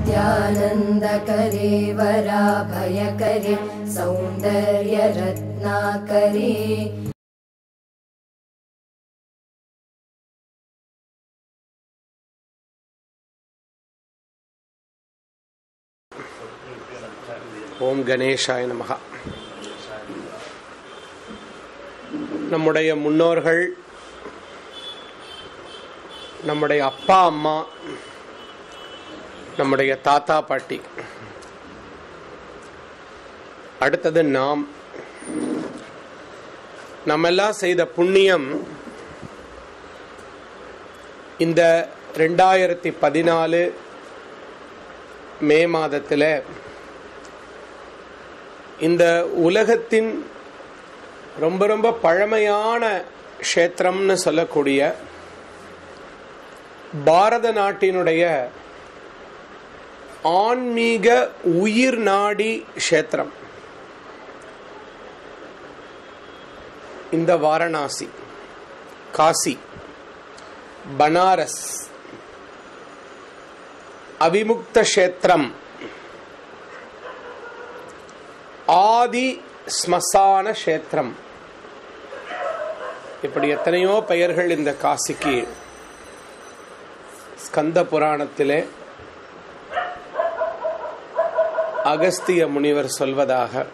नित्यानन्दकरे वराभयकरे सौन्दर्यरत्नाकरे ஓம் கணேஷாய நமகா நம்முடைய முன்னோர்கள் நம்முடைய அப்பா அம்மா நம்முடைய தாத்தா பாட்டி. அடுத்தது நாம். நம்மெல்லாம் செய்த புண்ணியம் இந்த ரெண்டாயிரத்தி பதினாலு மே மாதத்தில் இந்த உலகத்தின் ரொம்ப ரொம்ப பழமையான க்ஷேத்திரம்னு சொல்லக்கூடிய பாரத நாட்டினுடைய ஆன்மீக உயிர் நாடி க்ஷேத்திரம். இந்த வாரணாசி காசி பனாரஸ் அவிமுக்த க்ஷேத்திரம் ஆதி ஸ்மசான க்ஷேத்திரம். இப்படி எத்தனையோ பெயர்கள் இந்த காசிக்கு. ஸ்கந்த புராணத்திலே அகஸ்திய முனிவர் சொல்வதாக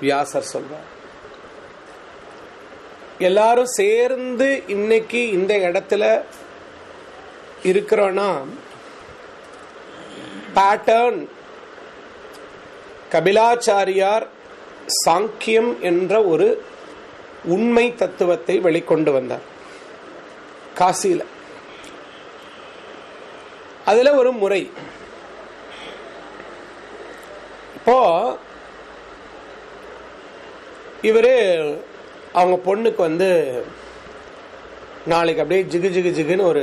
வியாசர் சொல்வார். எல்லாரும் சேர்ந்து இன்னைக்கு இந்த இடத்துல இருக்கிறோன்னா பேட்டர்ன் கபிலாச்சாரியார் சாங்கியம் என்ற ஒரு உண்மை தத்துவத்தை வெளிக்கொண்டு வந்தார். காசியில். அதுல ஒரு முறை அப்போ இவரு அவங்க பொண்ணுக்கு வந்து நாளைக்கு அப்படியே ஜிகு ஜிகு ஜிகுன்னு ஒரு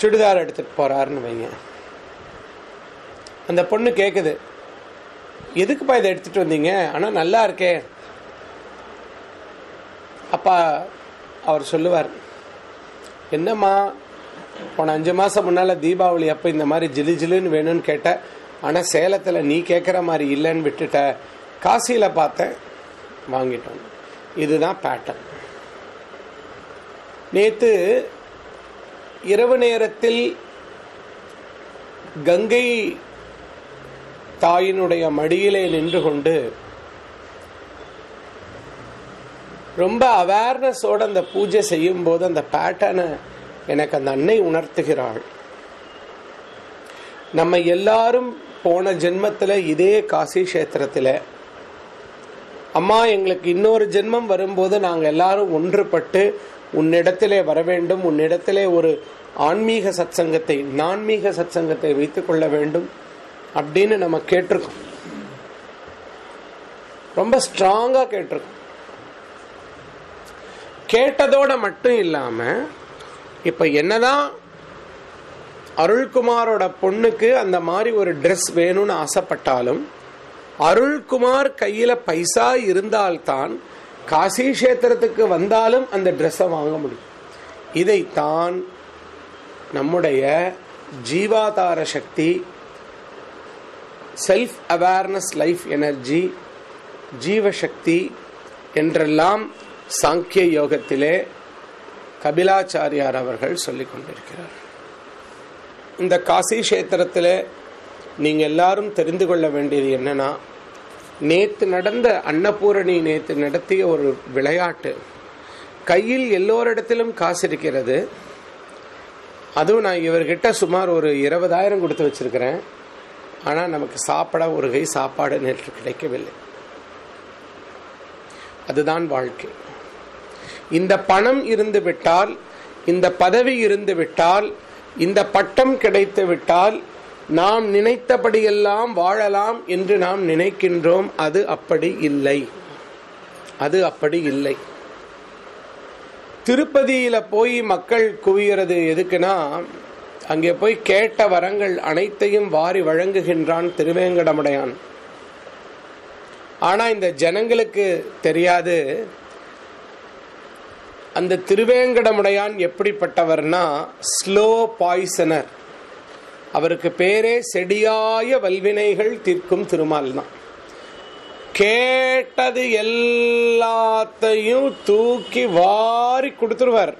சுடிதார் எடுத்துட்டு போறாருன்னு வைங்க. அந்த பொண்ணு கேக்குது எதுக்குப்பா இதை எடுத்துட்டு வந்தீங்க? ஆனா நல்லா இருக்கே. அப்பா அவர் சொல்லுவார் என்னம்மா போன அஞ்சு மாசம் முன்னால தீபாவளி அப்ப இந்த மாதிரி ஜிலு ஜிலுன்னு வேணும்னு கேட்டேன். ஆனா சேலத்துல நீ கேட்குற மாதிரி இல்லைன்னு விட்டுட்ட காசியில பார்த்தேன் வாங்கிட்டோம். இதுதான் பேட்டர்ன் நேத்து இரவு நேரத்தில் கங்கை தாயினுடைய மடியிலே நின்று கொண்டு ரொம்ப அவேர்னஸோட அந்த பூஜை செய்யும் போது அந்த பேட்டர்னை எனக்கு அந்த அன்னை உணர்த்துகிறாள். நம்ம எல்லாரும் போன ஜென்மத்தில் இதே காசி கஷேத்திரத்தில். அம்மா எங்களுக்கு இன்னொரு ஜென்மம் வரும்போது நாங்கள் எல்லாரும் ஒன்றுபட்டு உன்னிடத்திலே வர வேண்டும் உன்னிடத்திலே ஒரு ஆன்மீக சத்சங்கத்தை நான்மீக சத்சங்கத்தை வைத்து கொள்ள வேண்டும் அப்படின்னு நம்ம கேட்டிருக்கோம். ரொம்ப ஸ்ட்ராங்காக கேட்டிருக்கோம். கேட்டதோட மட்டும் இல்லாமல் இப்போ என்னதான் அருள்குமாரோட பொண்ணுக்கு அந்த மாதிரி ஒரு ட்ரெஸ் வேணும்னு ஆசைப்பட்டாலும் அருள்குமார் கையில பைசா இருந்தால்தான் காசி கஷேத்திரத்துக்கு வந்தாலும் அந்த ட்ரெஸ்ஸை வாங்க முடியும். இதைத்தான் நம்முடைய ஜீவாதார சக்தி செல்ஃப் அவேர்னஸ் லைஃப் எனர்ஜி ஜீவசக்தி என்றெல்லாம் சாங்கிய யோகத்திலே கபிலாச்சாரியார் அவர்கள் சொல்லிக் கொண்டிருக்கிறார். இந்த காசி கஷேத்திரத்தில் நீங்கள் எல்லாரும் தெரிந்து கொள்ள வேண்டியது என்னன்னா நேற்று நடந்த அன்னபூரணி நேற்று நடத்திய ஒரு விளையாட்டு. கையில் எல்லோரிடத்திலும் காசு இருக்கிறது. அதுவும் நான் இவர்கிட்ட சுமார் ஒரு இருபதாயிரம் கொடுத்து வச்சிருக்கிறேன். ஆனால் நமக்கு சாப்பிட ஒரு கை சாப்பாடு நேற்று கிடைக்கவில்லை. அதுதான் வாழ்க்கை. இந்த பணம் இருந்து விட்டால் இந்த பதவி இருந்து விட்டால் இந்த பட்டம் கிடைத்து விட்டால் நாம் நினைத்தபடியெல்லாம் வாழலாம் என்று நாம் நினைக்கின்றோம். அது அப்படி இல்லை. அது அப்படி இல்லை. திருப்பதியில போய் மக்கள் குவியறது எதுக்குன்னா அங்கே போய் கேட்ட வரங்கள் அனைத்தையும் வாரி வழங்குகின்றான் திருவேங்கடமுடையான். ஆனா இந்த ஜனங்களுக்கு தெரியாது. அந்த திருவேங்கடமுடையான் எப்படிப்பட்டவர்னா ஸ்லோ பாய்சனர். அவருக்கு பேரே செடியாய வல்வினைகள் தீர்க்கும் திருமால் தான். கேட்டது எல்லாத்தையும் தூக்கி வாரி கொடுத்துருவார்.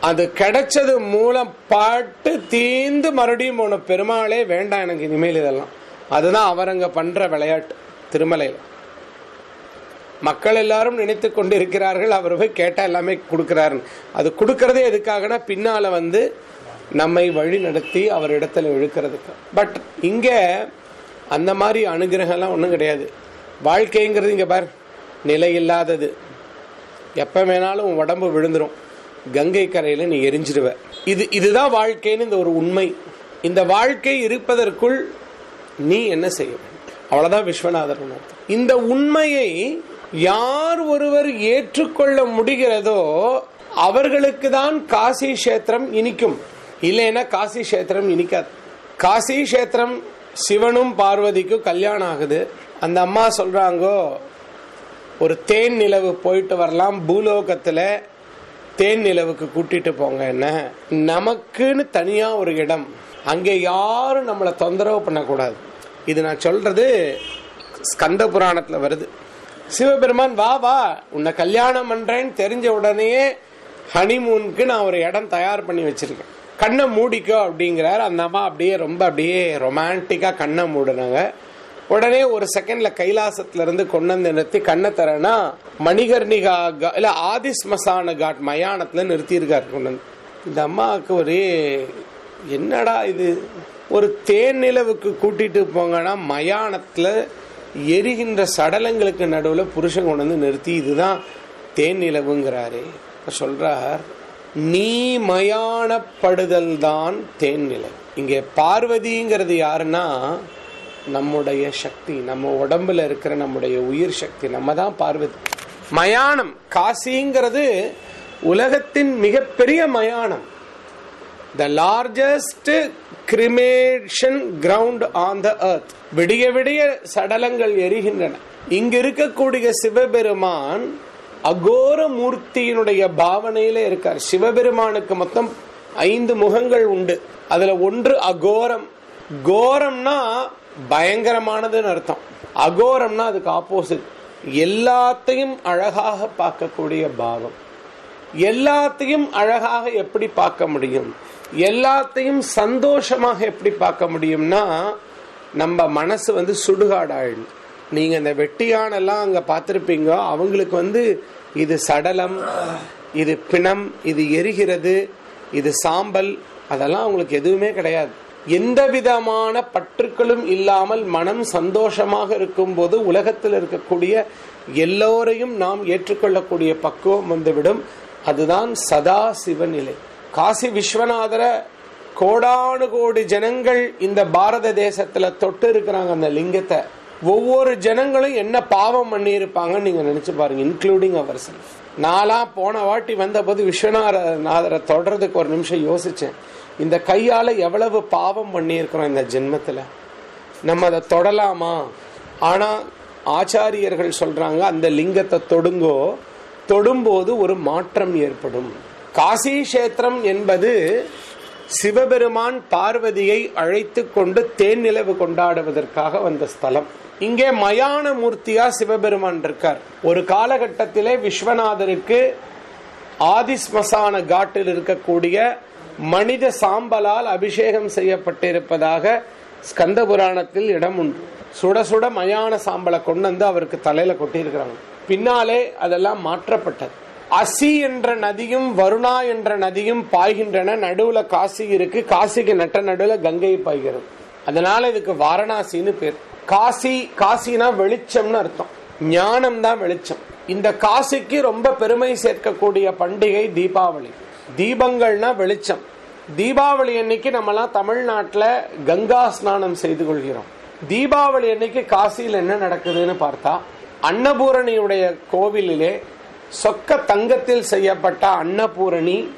அது கிடைச்சது மூலம் பாட்டு தீந்து மறுபடியும் போன பெருமாளே வேண்டாம் எனக்கு இனிமேல் இதெல்லாம். அதுதான் அவர் அங்கே பண்ணுற விளையாட்டு திருமலையில். மக்கள் எல்லாரும் நினைத்து கொண்டிருக்கிறார்கள். அவர் போய் கேட்டா எல்லாமே கொடுக்கிறாரு. அது கொடுக்கறதே எதுக்காகனா பின்னால வந்து நம்மை வழி நடத்தி அவர் இடத்துல இழுக்கிறதுக்கு. பட் இங்க அந்த மாதிரி அனுகிரகம்லாம் ஒன்றும் கிடையாது. வாழ்க்கைங்கிறது இங்க பார் நிலை இல்லாதது. எப்போ வேணாலும் உன் உடம்பு விழுந்துரும். கங்கை கரையில் நீ எரிஞ்சிடுவ இது இதுதான் வாழ்க்கைன்னு இந்த ஒரு உண்மை. இந்த வாழ்க்கை இருப்பதற்குள் நீ என்ன செய்ய அவ்வளோதான் அவ்வளவுதான் விஸ்வநாதர் இந்த உண்மையை யார் ஒருவர் ஏற்றுக்கொள்ள முடிகிறதோ அவர்களுக்கு தான் காசி கஷேத்திரம் இனிக்கும். இல்லைன்னா காசி கஷேத்திரம் இனிக்காது. காசி கஷேத்திரம் சிவனும் பார்வதிக்கும் கல்யாணம் ஆகுது. அந்த அம்மா சொல்றாங்கோ ஒரு தேன் நிலவு போயிட்டு வரலாம் பூலோகத்துல தேன் நிலவுக்கு கூட்டிட்டு போங்க என்ன? நமக்குன்னு தனியா ஒரு இடம். அங்கே யாரும் நம்மளை தொந்தரவு பண்ணக்கூடாது. இது நான் சொல்றது ஸ்கந்த புராணத்தில் வருது. சிவபெருமான் வா வா உன்னை கல்யாணம் பண்றேன்னு தெரிஞ்ச உடனேயே ஹனிமூனுக்கு நான் ஒரு இடம் தயார் பண்ணி வச்சிருக்கேன். கண்ணை மூடிக்கோ அப்படிங்கிறார். அந்த அம்மா அப்படியே ரொம்ப அப்படியே ரொமான்டிக்காக கண்ணை மூடினாங்க. உடனே ஒரு செகண்ட்ல கைலாசத்துல இருந்து கொண்டு வந்து நிறுத்தி கண்ணை தரேன்னா மணிகர்ணிகா கா- இல்ல ஆதி ஸ்மசான காட் மயானத்துல நிறுத்தி இருக்காரு கொண்டு வந்து. இந்த அம்மாவுக்கு ஒரே என்னடா இது? ஒரு தேன் நிலவுக்கு கூட்டிட்டு போங்கன்னா மயானத்துல எரிகின்ற சடலங்களுக்கு நடுவில் புருஷன் கொண்டு வந்து நிறுத்தி இதுதான் தேன் நிலவுங்கிறாரே. சொல்றார் நீ மயானப்படுதல் தான் தேன் நிலவு இங்கே பார்வதிங்கிறது யாருன்னா நம்முடைய சக்தி நம்ம உடம்புல இருக்கிற நம்முடைய உயிர் சக்தி நம்ம தான் பார்வதி. மயானம் காசிங்கிறது உலகத்தின் மிகப்பெரிய மயானம். The largest cremation ground on the earth விடிய விடிய சடலங்கள் எரிகின்றன. இங்கு இருக்கக்கூடிய சிவபெருமான் அகோர மூர்த்தியினுடைய பாவனையில இருக்கார். சிவபெருமானுக்கு மொத்தம் ஐந்து முகங்கள் உண்டு. அதுல ஒன்று அகோரம். கோரம்னா பயங்கரமானதுன்னு அர்த்தம். அகோரம்னா அதுக்கு ஆப்போசிட் எல்லாத்தையும் அழகாக பார்க்கக்கூடிய பாவம். எல்லாத்தையும் அழகாக எப்படி பார்க்க முடியும்? எல்லாத்தையும் சந்தோஷமாக எப்படி பார்க்க முடியும்னா நம்ம மனசு வந்து சுடுகாடாயிடும். நீங்கள் இந்த வெட்டியானெல்லாம் அங்கே பார்த்துருப்பீங்க அவங்களுக்கு வந்து இது சடலம் இது பிணம் இது எரிகிறது இது சாம்பல் அதெல்லாம் அவங்களுக்கு எதுவுமே கிடையாது. எந்த விதமான பற்றுக்களும் இல்லாமல் மனம் சந்தோஷமாக இருக்கும்போது உலகத்தில் இருக்கக்கூடிய எல்லோரையும் நாம் ஏற்றுக்கொள்ளக்கூடிய பக்குவம் வந்துவிடும். அதுதான் சதா சிவநிலை காசி விஸ்வநாதர கோடானு கோடி ஜனங்கள் இந்த பாரத தேசத்துல தொட்டு இருக்கிறாங்க அந்த லிங்கத்தை. ஒவ்வொரு ஜனங்களும் என்ன பாவம் பண்ணியிருப்பாங்கன்னு நீங்க நினைச்சு பாருங்க இன்க்ளூடிங் அவர் செல்ஃப் நாலாம் போன வாட்டி வந்தபோது விஸ்வநாதநாதரை தொடர்றதுக்கு ஒரு நிமிஷம் யோசிச்சேன். இந்த கையால எவ்வளவு பாவம் பண்ணியிருக்கிறோம் இந்த ஜென்மத்துல. நம்ம அதை தொடலாமா? ஆனா ஆச்சாரியர்கள் சொல்றாங்க அந்த லிங்கத்தை தொடுங்கோ. தொடும்போது ஒரு மாற்றம் ஏற்படும். காசி கஷேத்திரம் என்பது சிவபெருமான் பார்வதியை அழைத்து கொண்டு தேன் நிலவு கொண்டாடுவதற்காக வந்த ஸ்தலம். இங்கே மயான மூர்த்தியா சிவபெருமான் இருக்கார். ஒரு காலகட்டத்திலே விஸ்வநாதருக்கு ஆதிஸ்மசான காட்டில் இருக்கக்கூடிய மனித சாம்பலால் அபிஷேகம் செய்யப்பட்டிருப்பதாக ஸ்கந்த புராணத்தில் இடம் உண்டு. சுட சுட மயான சாம்பலை கொண்டு வந்து அவருக்கு தலையில கொட்டியிருக்கிறாங்க. பின்னாலே அதெல்லாம் மாற்றப்பட்டது. அசி என்ற நதியும் வருணா என்ற நதியும் பாய்கின்றன. நடுவுல காசி இருக்கு. காசிக்கு நட்ட நடுவுல கங்கை பாய்கிறது. அதனால இதுக்கு வாரணாசின்னு பேர். காசி காசினா வெளிச்சம்னு அர்த்தம். ஞானம் தான் வெளிச்சம். இந்த காசிக்கு ரொம்ப பெருமை சேர்க்கக்கூடிய பண்டிகை தீபாவளி. தீபங்கள்னா வெளிச்சம். தீபாவளி அன்னைக்கு நம்மலாம் தமிழ்நாட்டில் கங்கா ஸ்நானம் செய்து கொள்கிறோம். தீபாவளி அன்னைக்கு காசியில் என்ன நடக்குதுன்னு பார்த்தா அன்னபூரணியுடைய கோவிலிலே சொக்க தங்கத்தில் செய்யப்பட்ட அன்னபூரணி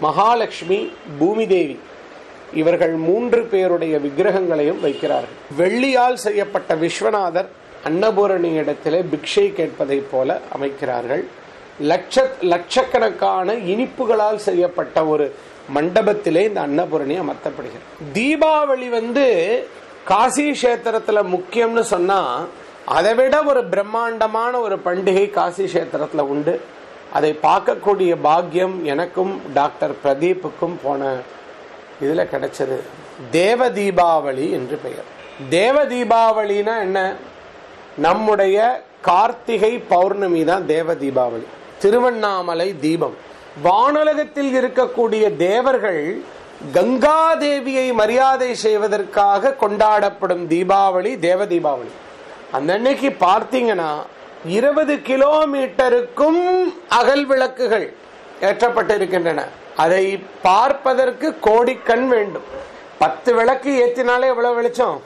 மகாலட்சுமி பூமிதேவி. இவர்கள் மூன்று பேருடைய விக்கிரகங்களையும் வைக்கிறார்கள். வெள்ளியால் செய்யப்பட்ட விஸ்வநாதர் அன்னபூரணி இடத்திலே பிக்ஷை கேட்பதைப் போல அமைக்கிறார்கள். லட்ச லட்சக்கணக்கான இனிப்புகளால் செய்யப்பட்ட ஒரு மண்டபத்திலே இந்த அன்னபூரணி அமர்த்தப்படுகிறது. தீபாவளி வந்து காசி கஷேத்திரத்தில் முக்கியம்னு சொன்னால் அதை விட ஒரு பிரம்மாண்டமான ஒரு பண்டிகை காசி கஷேத்திரத்தில் உண்டு. அதை பார்க்கக்கூடிய பாக்கியம் எனக்கும் டாக்டர் பிரதீப்புக்கும் போன இதில் கிடைச்சது. தேவ தீபாவளி என்று பெயர். தேவ தீபாவளினா என்ன? நம்முடைய கார்த்திகை பௌர்ணமி தான் தேவ தீபாவளி திருவண்ணாமலை தீபம். வானுலகத்தில் இருக்கக்கூடிய தேவர்கள் கங்கா தேவியை மரியாதை செய்வதற்காக கொண்டாடப்படும் தீபாவளி தேவ தீபாவளி அந்த அன்னைக்கு பார்த்தீங்கன்னா இருபது கிலோமீட்டருக்கும் அகல் விளக்குகள் ஏற்றப்பட்டிருக்கின்றன. அதை பார்ப்பதற்கு கோடிக்கண் வேண்டும். பத்து விளக்கு ஏத்தினாலே எவ்வளவு வெளிச்சம்?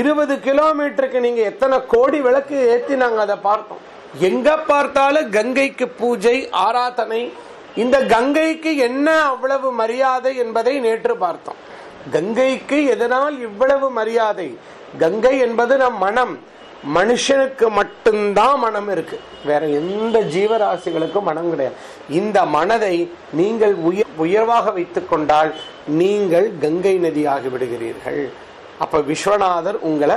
இருபது கிலோமீட்டருக்கு நீங்க எத்தனை கோடி விளக்கு ஏற்றி நாங்கள் அதை பார்த்தோம். எங்க பார்த்தாலும் கங்கைக்கு பூஜை ஆராதனை இந்த கங்கைக்கு என்ன அவ்வளவு மரியாதை என்பதை நேற்று பார்த்தோம். கங்கைக்கு எதனால் இவ்வளவு மரியாதை? கங்கை என்பது நம் மனம். மனுஷனுக்கு மட்டும்தான் மனம் இருக்கு. வேற எந்த ஜீவராசிகளுக்கும் மனம் கிடையாது. இந்த மனதை நீங்கள் உயர் உயர்வாக வைத்துக் கொண்டால் நீங்கள் கங்கை நதியாகி விடுகிறீர்கள். அப்ப விஸ்வநாதர் உங்களை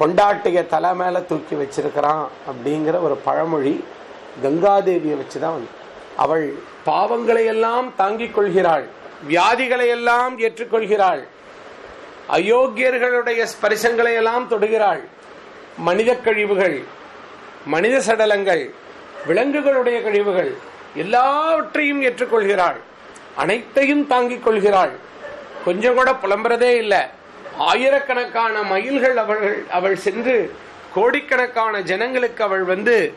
பொண்டாட்டிய தலை மேல தூக்கி வச்சிருக்கிறான் அப்படிங்கிற ஒரு பழமொழி கங்காதேவியை வச்சுதான் வந்து. அவள் பாவங்களை எல்லாம் தாங்கிக் கொள்கிறாள். வியாதிகளை எல்லாம் ஏற்றுக்கொள்கிறாள். அயோக்கியர்களுடைய ஸ்பரிசங்களை எல்லாம் தொடுகிறாள். மனித கழிவுகள் மனித சடலங்கள் விலங்குகளுடைய கழிவுகள் எல்லாவற்றையும் ஏற்றுக்கொள்கிறாள். அனைத்தையும் தாங்கிக் கொள்கிறாள். கொஞ்சம் கூட புலம்புறதே இல்லை. ஆயிரக்கணக்கான மயில்கள் அவர்கள் அவள் சென்று கோடிக்கணக்கான ஜனங்களுக்கு அவள் வந்து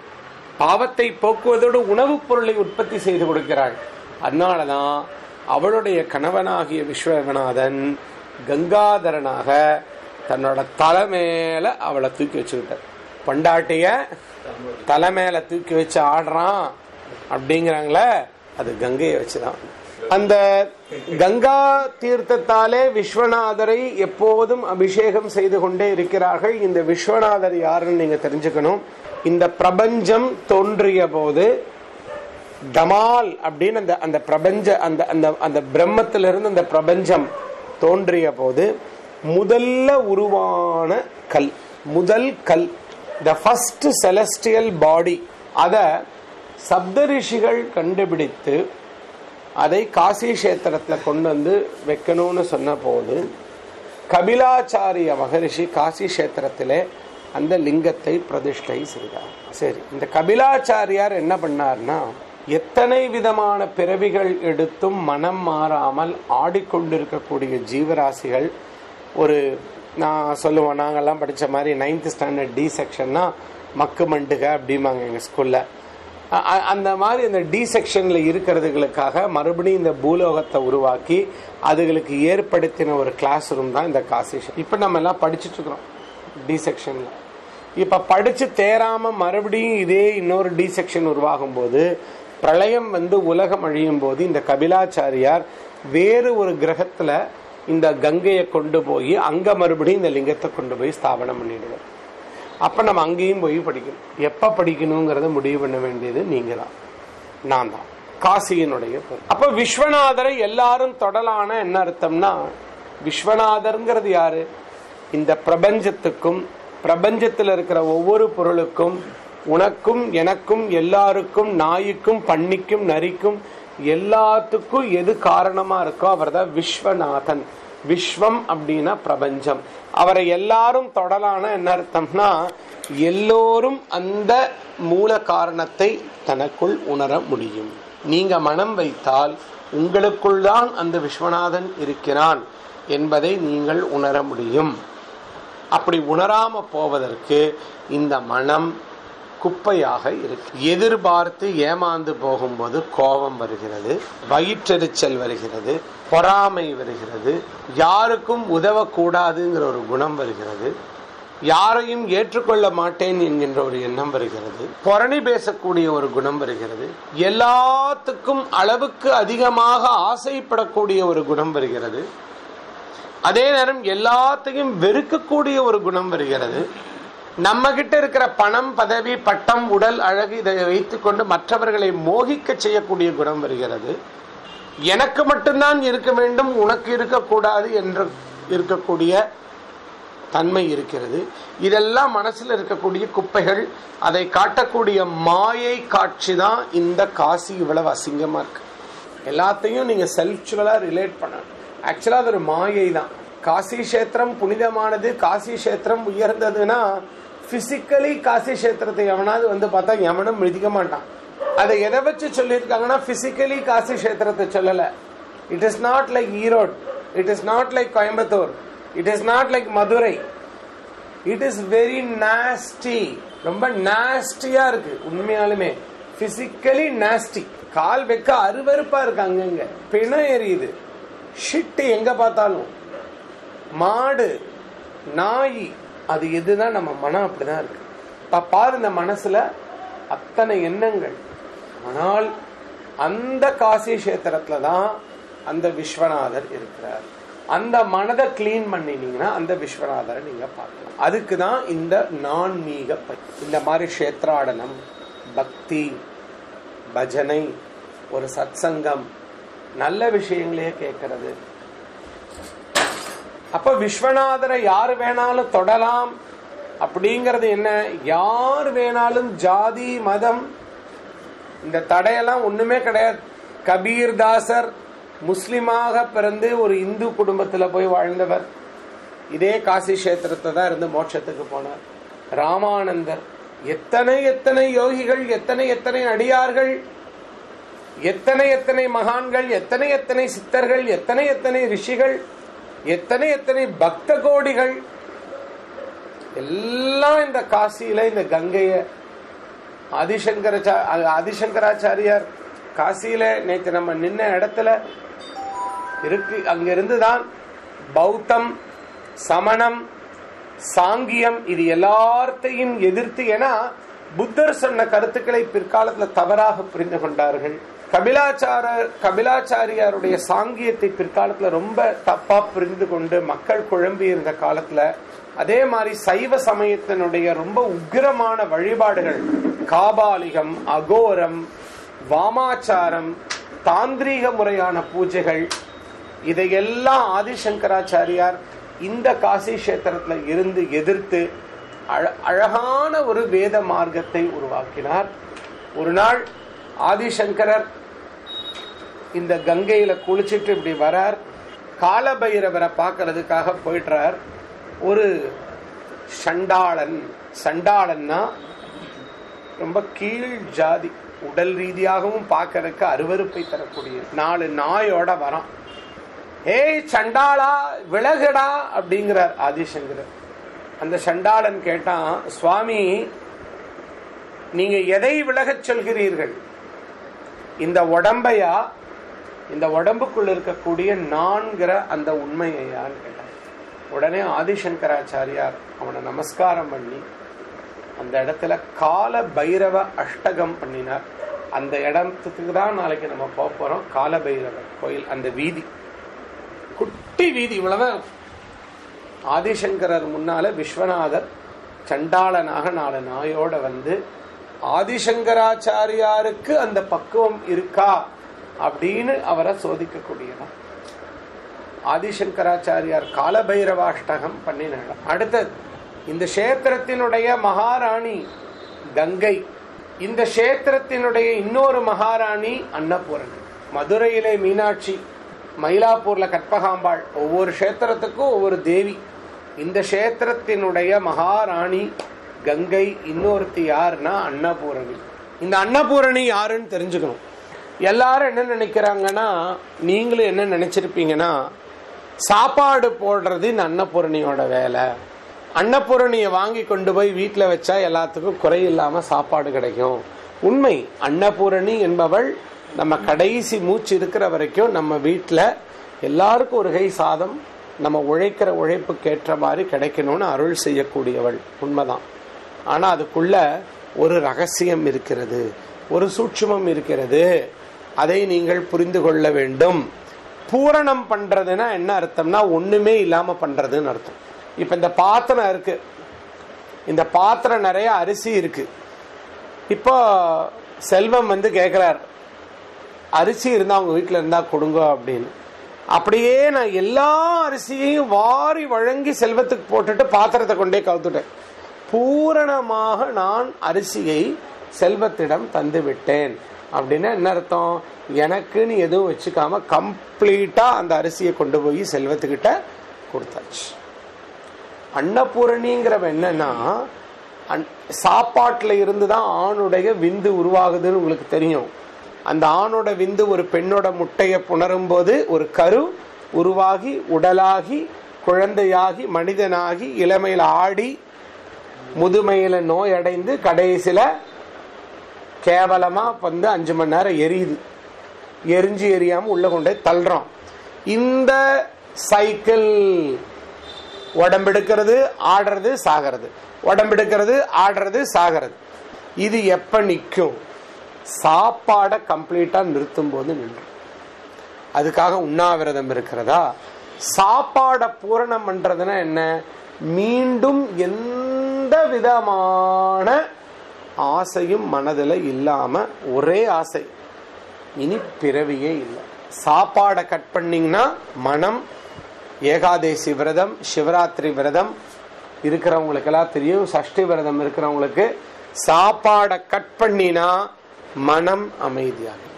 பாவத்தை போக்குவதோடு உணவுப் பொருளை உற்பத்தி செய்து கொடுக்கிறாள். அதனாலதான் அவளுடைய கணவனாகிய விஸ்வநாதன் கங்காதரனாக தன்னோட தலை மேல அவளை தூக்கி வச்சுக்கிட்டார். பண்டாட்டிய தலை மேல தூக்கி வச்சு ஆடுறான் அப்படிங்கிறாங்களே அது கங்கையை வச்சுதான். அந்த கங்கா தீர்த்தத்தாலே விஸ்வநாதரை எப்போதும் அபிஷேகம் செய்து கொண்டே இருக்கிறார்கள். இந்த விஸ்வநாதர் யாருன்னு நீங்க தெரிஞ்சுக்கணும். இந்த பிரபஞ்சம் தோன்றிய போது டமால் அப்படின்னு அந்த அந்த பிரபஞ்ச அந்த அந்த அந்த பிரம்மத்திலிருந்து அந்த பிரபஞ்சம் தோன்றிய போது முதல்ல உருவான கல் முதல் கல் த ஃபஸ்ட் செலஸ்டியல் பாடி அதை சப்தரிஷிகள் கண்டுபிடித்து அதை காசி கஷேத்திரத்தில் கொண்டு வந்து வைக்கணும்னு சொன்ன போது கபிலாச்சாரிய மகரிஷி காசி கஷேத்திரத்திலே அந்த லிங்கத்தை பிரதிஷ்டை செய்தார். சரி இந்த கபிலாச்சாரியார் என்ன பண்ணார்னா எத்தனை விதமான பிறவிகள் எடுத்தும் மனம் மாறாமல் ஆடிக்கொண்டிருக்கக்கூடிய ஜீவராசிகள் ஒரு நான் சொல்லுவேன் நாங்கள்லாம் படித்த மாதிரி நைன்த் ஸ்டாண்டர்ட் டி செக்ஷன்னா மக்கு மண்டுக அப்படிம்பாங்க எங்கள் ஸ்கூலில் அந்த மாதிரி இந்த டி செக்ஷனில் இருக்கிறதுகளுக்காக மறுபடியும் இந்த பூலோகத்தை உருவாக்கி அதுகளுக்கு ஏற்படுத்தின ஒரு கிளாஸ் ரூம் தான் இந்த காசிஷன் இப்போ நம்ம எல்லாம் படிச்சுட்ருக்குறோம் டி செக்ஷனில் இப்போ படித்து தேராமல் மறுபடியும் இதே இன்னொரு டி செக்ஷன் உருவாகும் போது பிரளயம் வந்து உலகம் அழியும் போது இந்த கபிலாச்சாரியார் வேறு ஒரு கிரகத்தில் இந்த கங்கையை கொண்டு போய் அங்கே மறுபடியும் இந்த லிங்கத்தை கொண்டு போய் ஸ்தாபனம் பண்ணிடுவார். அப்போ நம்ம அங்கேயும் போய் படிக்கணும். எப்போ படிக்கணுங்கிறத முடிவு பண்ண வேண்டியது நீங்கள் தான் நான் தான் காசியினுடைய பொருள். அப்போ விஸ்வநாதரை எல்லாரும் தொடலான என்ன அர்த்தம்னா விஸ்வநாதர்ங்கிறது யாரு? இந்த பிரபஞ்சத்துக்கும் பிரபஞ்சத்தில் இருக்கிற ஒவ்வொரு பொருளுக்கும் உனக்கும் எனக்கும் எல்லாருக்கும் நாய்க்கும் பண்ணிக்கும் நரிக்கும் எல்லாத்துக்கும் எது காரணமா இருக்கோ அவர் தான் விஸ்வநாதன். விஸ்வம் அப்படின்னா பிரபஞ்சம். அவரை எல்லாரும் தொடலான என்ன அர்த்தம்னா எல்லோரும் அந்த மூல காரணத்தை தனக்குள் உணர முடியும். நீங்க மனம் வைத்தால் உங்களுக்குள் தான் அந்த விஸ்வநாதன் இருக்கிறான் என்பதை நீங்கள் உணர முடியும். அப்படி உணராம போவதற்கு இந்த மனம் குப்பையாக இருக்கு. எதிர்பார்த்து ஏமாந்து போகும்போது கோபம் வருகிறது வயிற்றெரிச்சல் வருகிறது பொறாமை வருகிறது யாருக்கும் உதவக்கூடாதுங்கிற ஒரு குணம் வருகிறது யாரையும் ஏற்றுக்கொள்ள மாட்டேன் என்கின்ற ஒரு எண்ணம் வருகிறது புரணி பேசக்கூடிய ஒரு குணம் வருகிறது எல்லாத்துக்கும் அளவுக்கு அதிகமாக ஆசைப்படக்கூடிய ஒரு குணம் வருகிறது அதே நேரம் எல்லாத்தையும் வெறுக்கக்கூடிய ஒரு குணம் வருகிறது நம்ம கிட்ட இருக்கிற பணம் பதவி பட்டம் உடல் அழகு இதை வைத்துக்கொண்டு மற்றவர்களை மோகிக்க செய்யக்கூடிய குணம் வருகிறது. எனக்கு மட்டும்தான் இருக்க வேண்டும் உனக்கு இருக்கக்கூடாது என்று இருக்கக்கூடிய தன்மை இருக்கிறது. இதெல்லாம் மனசில் இருக்கக்கூடிய குப்பைகள் அதை காட்டக்கூடிய மாயை காட்சி தான் இந்த காசி இவ்வளவு அசிங்கமாக இருக்கு. எல்லாத்தையும் நீங்கள் செல்ச்சுவலாக ரிலேட் பண்ணணும். ஆக்சுவலாக அது ஒரு மாயை தான். காசி கஷேத்திரம் புனிதமானது காசி கஷேத்திரம் உயர்ந்ததுன்னா பிசிக்கலி காசி கஷேத்திரத்தை எவனாவது வந்து பார்த்தா எவனும் மிதிக்க மாட்டான். அதை எதை வச்சு சொல்லியிருக்காங்கன்னா பிசிக்கலி காசி கஷேத்திரத்தை சொல்லலை. It is not like Erode it is not like Coimbatore it is not like Madurai it is very nasty ரொம்ப நாஸ்டியா இருக்கு உண்மையாலுமே. பிசிக்கலி நாஸ்டி கால் வைக்க அருவருப்பா இருக்கு அங்கங்க பிணம் எரியுது. ஷிட்டு எங்க பார்த்தாலும். மாடு நாய் அது எதுதான் நம்ம மனம் அப்படிதான் இருக்கு. இப்ப பாரு இந்த மனசுல அத்தனை எண்ணங்கள். ஆனால் அந்த காசி கஷேத்திரத்துல தான் அந்த விஸ்வநாதர் இருக்கிறார். அந்த மனதை கிளீன் பண்ணினீங்கன்னா அந்த விஸ்வநாதரை நீங்க பார்க்கலாம். அதுக்கு தான் இந்த நான்மீக பை இந்த மாதிரி கஷேத்ராடனம் பக்தி பஜனை ஒரு சத்சங்கம் நல்ல விஷயங்களையே கேட்கறது. அப்ப விஸ்வநாதரை யார் வேணாலும் தொடலாம். அப்படிங்கறது என்ன? யார் வேணாலும் ஜாதி மதம் இந்த தடையெல்லாம் ஒண்ணுமே கிடையாது. கபீர் தாசர் முஸ்லிமாக பிறந்து ஒரு இந்து குடும்பத்துல போய் வாழ்ந்தவர். இதே காசி கஷேத்திரத்தை தான் இருந்து மோட்சத்துக்கு போனார். ராமானந்தர். எத்தனை எத்தனை யோகிகள் எத்தனை எத்தனை அடியார்கள் எத்தனை எத்தனை மகான்கள் எத்தனை எத்தனை சித்தர்கள் எத்தனை எத்தனை ரிஷிகள் எத்தனை எத்தனை பக்த கோடிகள் எல்லாம் இந்த காசியில இந்த கங்கைய ஆதிசங்கரச்சா ஆதிசங்கராச்சாரியார் காசியில நேற்று நம்ம நின்ன இடத்துல இருக்கு. அங்கிருந்து தான் பௌத்தம் சமணம் சாங்கியம் இது எல்லாத்தையும் எதிர்த்து ஏன்னா புத்தர் சொன்ன கருத்துக்களை பிற்காலத்தில் தவறாக புரிந்து கொண்டார்கள். கபிலாச்சாரர் கபிலாச்சாரியாருடைய சாங்கியத்தை பிற்காலத்துல ரொம்ப தப்பா புரிந்து கொண்டு மக்கள் குழம்பி இருந்த காலத்துல அதே மாதிரி சைவ சமயத்தினுடைய ரொம்ப உக்கிரமான வழிபாடுகள் காபாலிகம் அகோரம் வாமாச்சாரம் தாந்திரீக முறையான பூஜைகள் இதையெல்லாம் ஆதிசங்கராச்சாரியார் இந்த காசி கஷேத்திரத்துல இருந்து எதிர்த்து அழ- அழகான ஒரு வேத மார்க்கத்தை உருவாக்கினார். ஒரு நாள் ஆதிசங்கரர் இந்த கங்கையில குளிச்சுட்டு இப்படி வரார். காலபைரவரை பார்க்கறதுக்காக போயிட்டுறார். ஒரு சண்டாளன். சண்டாளன்னா ரொம்ப கீழ் ஜாதி. உடல் ரீதியாகவும் பார்க்கறதுக்கு அருவருப்பை தரக்கூடிய நாலு நாயோட வரான். ஏய் சண்டாளா விலகுடா அப்படிங்கிறார் ஆதிசங்கரர். அந்த சண்டாளன் கேட்டான் சுவாமி நீங்க எதை விலகச் சொல்கிறீர்கள்? இந்த உடம்பையா இந்த உடம்புக்குள்ள இருக்கக்கூடிய நான்கிற அந்த உண்மையான்னு கேட்டான் உடனே ஆதிசங்கராச்சாரியார் அவனை நமஸ்காரம் பண்ணி அந்த இடத்துல கால பைரவ அஷ்டகம் பண்ணினார். அந்த இடத்துக்கு தான் நாளைக்கு நம்ம போக போறோம். கால பைரவர் கோயில் அந்த வீதி. குட்டி வீதி இவ்வளவுதான் ஆதிசங்கரர் முன்னால விஸ்வநாதர் சண்டாளனாக நாலு நாயோட வந்து ஆதிசங்கராச்சாரியாருக்கு அந்த பக்குவம் இருக்கா? அப்படின்னு அவரை சோதிக்கக்கூடியதான் ஆதிசங்கராச்சாரியார் காலபைரவாஷ்டகம் பண்ணினார். அடுத்தது இந்த கஷேத்திரத்தினுடைய மகாராணி கங்கை இந்த கஷேத்திரத்தினுடைய இன்னொரு மகாராணி அன்னபூரணி மதுரையிலே மீனாட்சி மயிலாப்பூர்ல கற்பகாம்பாள் ஒவ்வொரு கஷேத்திரத்துக்கும் ஒவ்வொரு தேவி. இந்த கஷேத்திரத்தினுடைய மகாராணி கங்கை இன்னொருத்தி யாருன்னா அன்னபூரணி. இந்த அன்னபூரணி யாருன்னு தெரிஞ்சுக்கணும். எல்லாரும் என்ன நினைக்கிறாங்கன்னா நீங்களும் என்ன நினைச்சிருப்பீங்கன்னா சாப்பாடு போடுறது இந்த அன்னபூரணியோட வேலை. அன்னபூரணியை வாங்கி கொண்டு போய் வீட்டில் வச்சா எல்லாத்துக்கும் குறையில்லாம சாப்பாடு கிடைக்கும். உண்மை அன்னபூரணி என்பவள் நம்ம கடைசி மூச்சு இருக்கிற வரைக்கும் நம்ம வீட்டில் எல்லாருக்கும் ஒரு கை சாதம் நம்ம உழைக்கிற உழைப்புக்கு ஏற்ற மாதிரி கிடைக்கணும்னு அருள் செய்யக்கூடியவள். உண்மைதான். ஆனால் அதுக்குள்ள ஒரு ரகசியம் இருக்கிறது ஒரு சூட்சுமம் இருக்கிறது. அதை நீங்கள் புரிந்து கொள்ள வேண்டும். பூரணம் பண்றதுன்னா என்ன அர்த்தம்னா ஒண்ணுமே இல்லாம பண்றதுன்னு அர்த்தம். இப்ப இந்த பாத்திரம் இருக்கு. இந்த பாத்திரம் நிறைய அரிசி இருக்கு. இப்போ செல்வம் வந்து கேக்குறார் அரிசி இருந்தா உங்க வீட்டில் இருந்தா கொடுங்க அப்படின்னு. அப்படியே நான் எல்லா அரிசியையும் வாரி வழங்கி செல்வத்துக்கு போட்டுட்டு பாத்திரத்தை கொண்டே கவுத்துட்டேன். பூரணமாக நான் அரிசியை செல்வத்திடம் தந்து விட்டேன் அப்படின்னா என்ன அர்த்தம்? எனக்குன்னு எதுவும் வச்சுக்காம கம்ப்ளீட்டாக அந்த அரிசியை கொண்டு போய் செல்வத்துக்கிட்ட கொடுத்தாச்சு. அன்னபூரணிங்கிறவ என்னன்னா அன்- இருந்து தான் ஆணுடைய விந்து உருவாகுதுன்னு உங்களுக்கு தெரியும். அந்த ஆணோட விந்து ஒரு பெண்ணோட முட்டையை புணரும் போது ஒரு கரு உருவாகி உடலாகி குழந்தையாகி மனிதனாகி இளமையில் ஆடி முதுமையில் நோய் அடைந்து கேவலமாக வந்து அஞ்சு மணி நேரம் எரியுது. எரிஞ்சு எரியாமல் உள்ள கொண்டு போய் தள்ளுறோம். இந்த சைக்கிள் உடம்பெடுக்கிறது ஆடுறது சாகிறது. உடம்பெடுக்கிறது ஆடுறது சாகிறது. இது எப்போ நிற்கும்? சாப்பாடை கம்ப்ளீட்டாக நிறுத்தும் போது நின்று. அதுக்காக உண்ணாவிரதம் இருக்கிறதா? சாப்பாடை பூரணம் பண்ணுறதுன்னா என்ன? மீண்டும் எந்த விதமான ஆசையும் மனதில் இல்லாமல் ஒரே ஆசை. இனி பிறவியே இல்லை. சாப்பாடை கட் பண்ணிங்கன்னா மனம் ஏகாதேசி விரதம் சிவராத்திரி விரதம் இருக்கிறவங்களுக்கெல்லாம் தெரியும். சஷ்டி விரதம் இருக்கிறவங்களுக்கு சாப்பாடை கட் பண்ணினா மனம் அமைதியாகும்.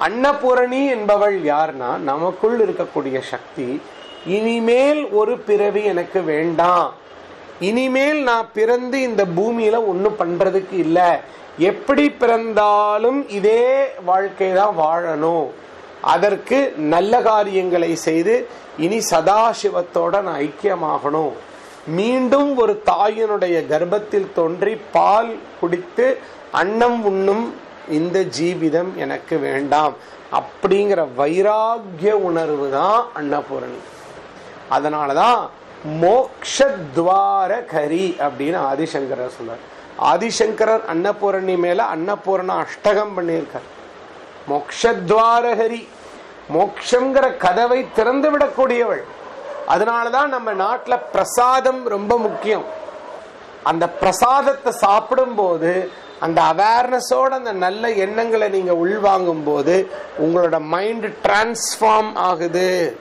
அன்னபூரணி என்பவள் யார்னா நமக்குள் இருக்கக்கூடிய சக்தி இனிமேல் ஒரு பிறவி எனக்கு வேண்டாம். இனிமேல் நான் பிறந்து இந்த பூமியில ஒன்றும் பண்றதுக்கு இல்லை. எப்படி பிறந்தாலும் இதே வாழ்க்கை தான் வாழணும். அதற்கு நல்ல காரியங்களை செய்து இனி சதாசிவத்தோட நான் ஐக்கியமாகணும். மீண்டும் ஒரு தாயினுடைய கர்ப்பத்தில் தோன்றி பால் குடித்து அன்னம் உண்ணும் இந்த ஜீவிதம் எனக்கு வேண்டாம். அப்படிங்கிற வைராகிய உணர்வு தான் அன்னபூரணி. அதனாலதான் மோக்ஷத்வாரகரி அப்படின்னு ஆதிசங்கரர் சொன்னார். ஆதிசங்கரர் அன்னபூரணி மேல அன்னபூரண அஷ்டகம் பண்ணியிருக்கார். மோக்ஷத்வாரகரி மோக்ஷங்கிற கதவை திறந்து விடக்கூடியவள். அதனாலதான் நம்ம நாட்டில் பிரசாதம் ரொம்ப முக்கியம். அந்த பிரசாதத்தை சாப்பிடும்போது அந்த அவேர்னஸோட அந்த நல்ல எண்ணங்களை நீங்க உள்வாங்கும் போது உங்களோட மைண்ட் டிரான்ஸ்ஃபார்ம் ஆகுது.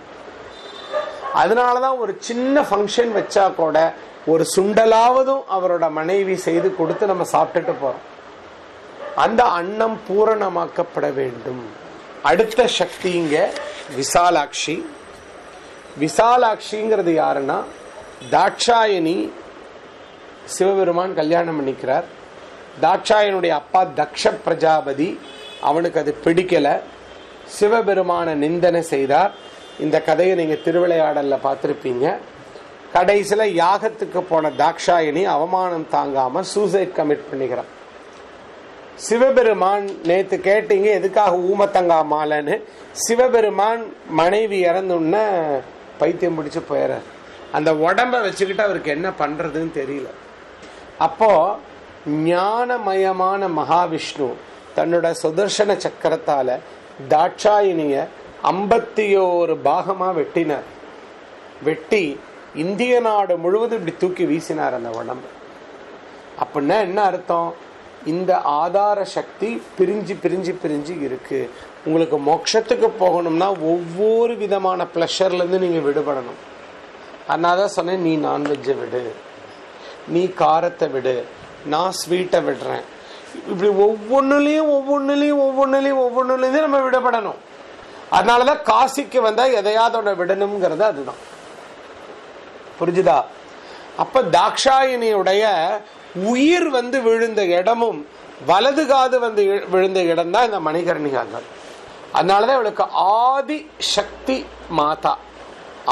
அதனாலதான் ஒரு சின்ன ஃபங்க்ஷன் வச்சா கூட ஒரு சுண்டலாவதும் அவரோட மனைவி செய்து கொடுத்து நம்ம சாப்பிட்டுட்டு போறோம். அந்த அன்னம் பூரணமாக்கப்பட வேண்டும். அடுத்த சக்திங்க விசாலாட்சி. விசாலாட்சிங்கிறது யாருன்னா தாட்சாயணி சிவபெருமான் கல்யாணம் பண்ணிக்கிறார். தாட்சாயனுடைய அப்பா தக்ஷ பிரஜாபதி அவனுக்கு அது பிடிக்கல. சிவபெருமான நிந்தனை செய்தார். இந்த கதையை நீங்கள் திருவிளையாடலில் பார்த்துருப்பீங்க. கடைசியில் யாகத்துக்கு போன தாக்ஷாயினி அவமானம் தாங்காமல் சூசைட் கமிட் பண்ணிக்கிறான். சிவபெருமான் நேத்து கேட்டீங்க எதுக்காக ஊமத்தங்கா மாலைன்னு? சிவபெருமான் மனைவி இறந்துன்ன பைத்தியம் பிடிச்சி போயிறார். அந்த உடம்ப வச்சுக்கிட்டு அவருக்கு என்ன பண்றதுன்னு தெரியல. அப்போ ஞானமயமான மகாவிஷ்ணு தன்னோட சுதர்சன சக்கரத்தால தாட்சாயினிய ஐம்பத்தியோரு பாகமா வெட்டினார் வெட்டி இந்திய நாடு முழுவதும் இப்படி தூக்கி வீசினார் அந்த உடம்பு அப்படின்னா என்ன அர்த்தம்? இந்த ஆதார சக்தி பிரிஞ்சு பிரிஞ்சு பிரிஞ்சு இருக்கு. உங்களுக்கு மோட்சத்துக்கு போகணும்னா ஒவ்வொரு விதமான ப்ளஷர்லேருந்து நீங்கள் விடுபடணும். அதனால தான் சொன்னேன் நீ நான்வெஜ்ஜை விடு. நீ காரத்தை விடு. நான் ஸ்வீட்டை விடுறேன். இப்படி ஒவ்வொன்றுலேயும் ஒவ்வொன்றுலேயும் ஒவ்வொன்றுலேயும் ஒவ்வொன்றுலேருந்து நம்ம விடப்படணும் அதனால தான் காசிக்கு வந்தா எதையாவது விடணுங்கிறது அதுதான். புரிஞ்சுதா? அப்ப தாக்ஷாயினியுடைய உயிர் வந்து விழுந்த இடமும் வலது காது வந்து விழுந்த இடம் தான் இந்த மணிகர்ணிகாங்கள் அதனாலதான் இவளுக்கு ஆதி சக்தி மாதா.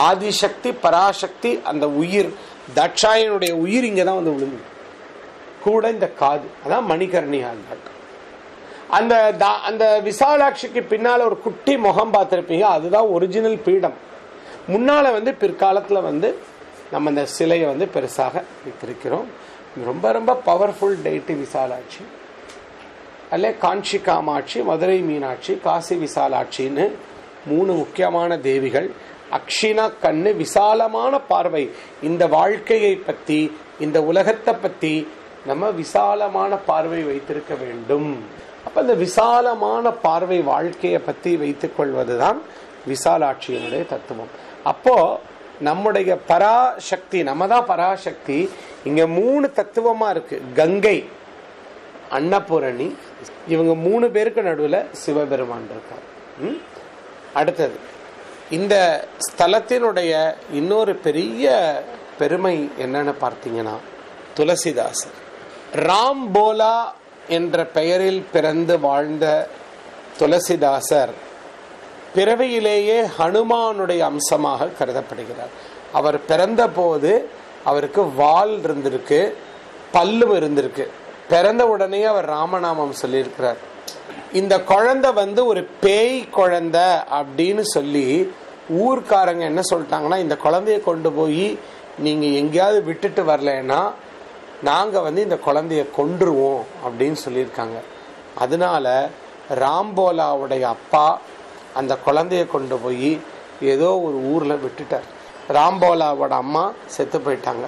ஆதிசக்தி பராசக்தி அந்த உயிர் தட்சாயனுடைய உயிர் இங்கதான் வந்து விழுந்து கூட இந்த காது அதான் மணிகர்ணிகாங்கள் அந்த தா- அந்த விசாலாட்சிக்கு பின்னால் ஒரு குட்டி முகம் பார்த்துருப்பீங்க. அதுதான் ஒரிஜினல் பீடம். முன்னால் வந்து பிற்காலத்தில் வந்து நம்ம இந்த சிலையை வந்து பெருசாக வைத்திருக்கிறோம். ரொம்ப ரொம்ப பவர்ஃபுல் டேட்டு விசாலாட்சி. அல்ல காஞ்சி காமாட்சி மதுரை மீனாட்சி காசி விசாலாட்சின்னு மூணு முக்கியமான தேவிகள். அக்ஷினா கண்ணு விசாலமான பார்வை. இந்த வாழ்க்கையை பற்றி இந்த உலகத்தை பற்றி நம்ம விசாலமான பார்வை வைத்திருக்க வேண்டும். அந்த விசாலமான பார்வை வாழ்க்கையை பற்றி வைத்துக் கொள்வதுதான் விசாலாட்சியினுடைய தத்துவம். அப்போ நம்முடைய பராசக்தி நம்ம தான் பராசக்தி இங்க மூணு தத்துவமா இருக்கு. கங்கை அன்னபூரணி இவங்க மூணு பேருக்கு நடுவில் சிவபெருமான் இருக்கார். ம்? அடுத்தது இந்த ஸ்தலத்தினுடைய இன்னொரு பெரிய பெருமை என்னன்னு பார்த்தீங்கன்னா துளசிதாசர். ராம் போலா என்ற பெயரில் பிறந்து வாழ்ந்த துளசிதாசர் பிறவியிலேயே ஹனுமானுடைய அம்சமாக கருதப்படுகிறார். அவர் பிறந்தபோது அவருக்கு வால் இருந்திருக்கு பல்லும் இருந்திருக்கு. பிறந்த உடனே அவர் ராமநாமம் சொல்லியிருக்கிறார். இந்த குழந்தை வந்து ஒரு பேய் குழந்தை அப்படின்னு சொல்லி ஊர்க்காரங்க என்ன சொல்லிட்டாங்கன்னா இந்த குழந்தைய கொண்டு போய் நீங்கள் எங்கேயாவது விட்டுட்டு வரலன்னா நாங்கள் வந்து இந்த குழந்தைய கொன்றுவோம் அப்படின்னு சொல்லியிருக்காங்க. அதனால ராம்போலாவுடைய அப்பா அந்த குழந்தைய கொண்டு போய் ஏதோ ஒரு ஊரில் விட்டுட்டார். ராம்போலாவோட அம்மா செத்து போயிட்டாங்க.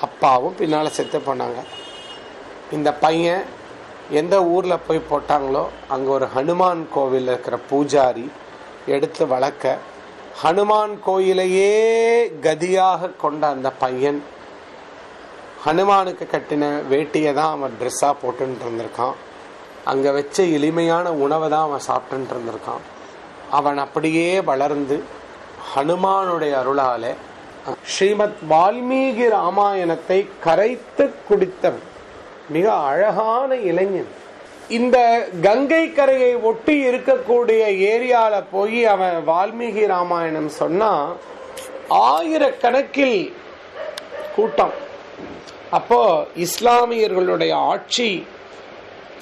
அப்பாவும் பின்னால் செத்து போனாங்க. இந்த பையன் எந்த ஊரில் போய் போட்டாங்களோ அங்கே ஒரு ஹனுமான் கோவிலில் இருக்கிற பூஜாரி எடுத்து வளர்க்க ஹனுமான் கோயிலையே கதியாக கொண்ட அந்த பையன் ஹனுமானுக்கு கட்டின வேட்டியை தான் அவன் ட்ரெஸ்ஸாக போட்டுன்ட்டு இருந்திருக்கான். அங்கே வச்ச எளிமையான உணவை தான் அவன் சாப்பிட்டுன்ட்டு இருந்திருக்கான். அவன் அப்படியே வளர்ந்து ஹனுமானுடைய அருளால ஸ்ரீமத் வால்மீகி ராமாயணத்தை கரைத்து குடித்தவன். மிக அழகான இளைஞன். இந்த கங்கை கரையை ஒட்டி இருக்கக்கூடிய ஏரியால போய் அவன் வால்மீகி ராமாயணம் சொன்னா ஆயிரக்கணக்கில் கூட்டம். அப்போ இஸ்லாமியர்களுடைய ஆட்சி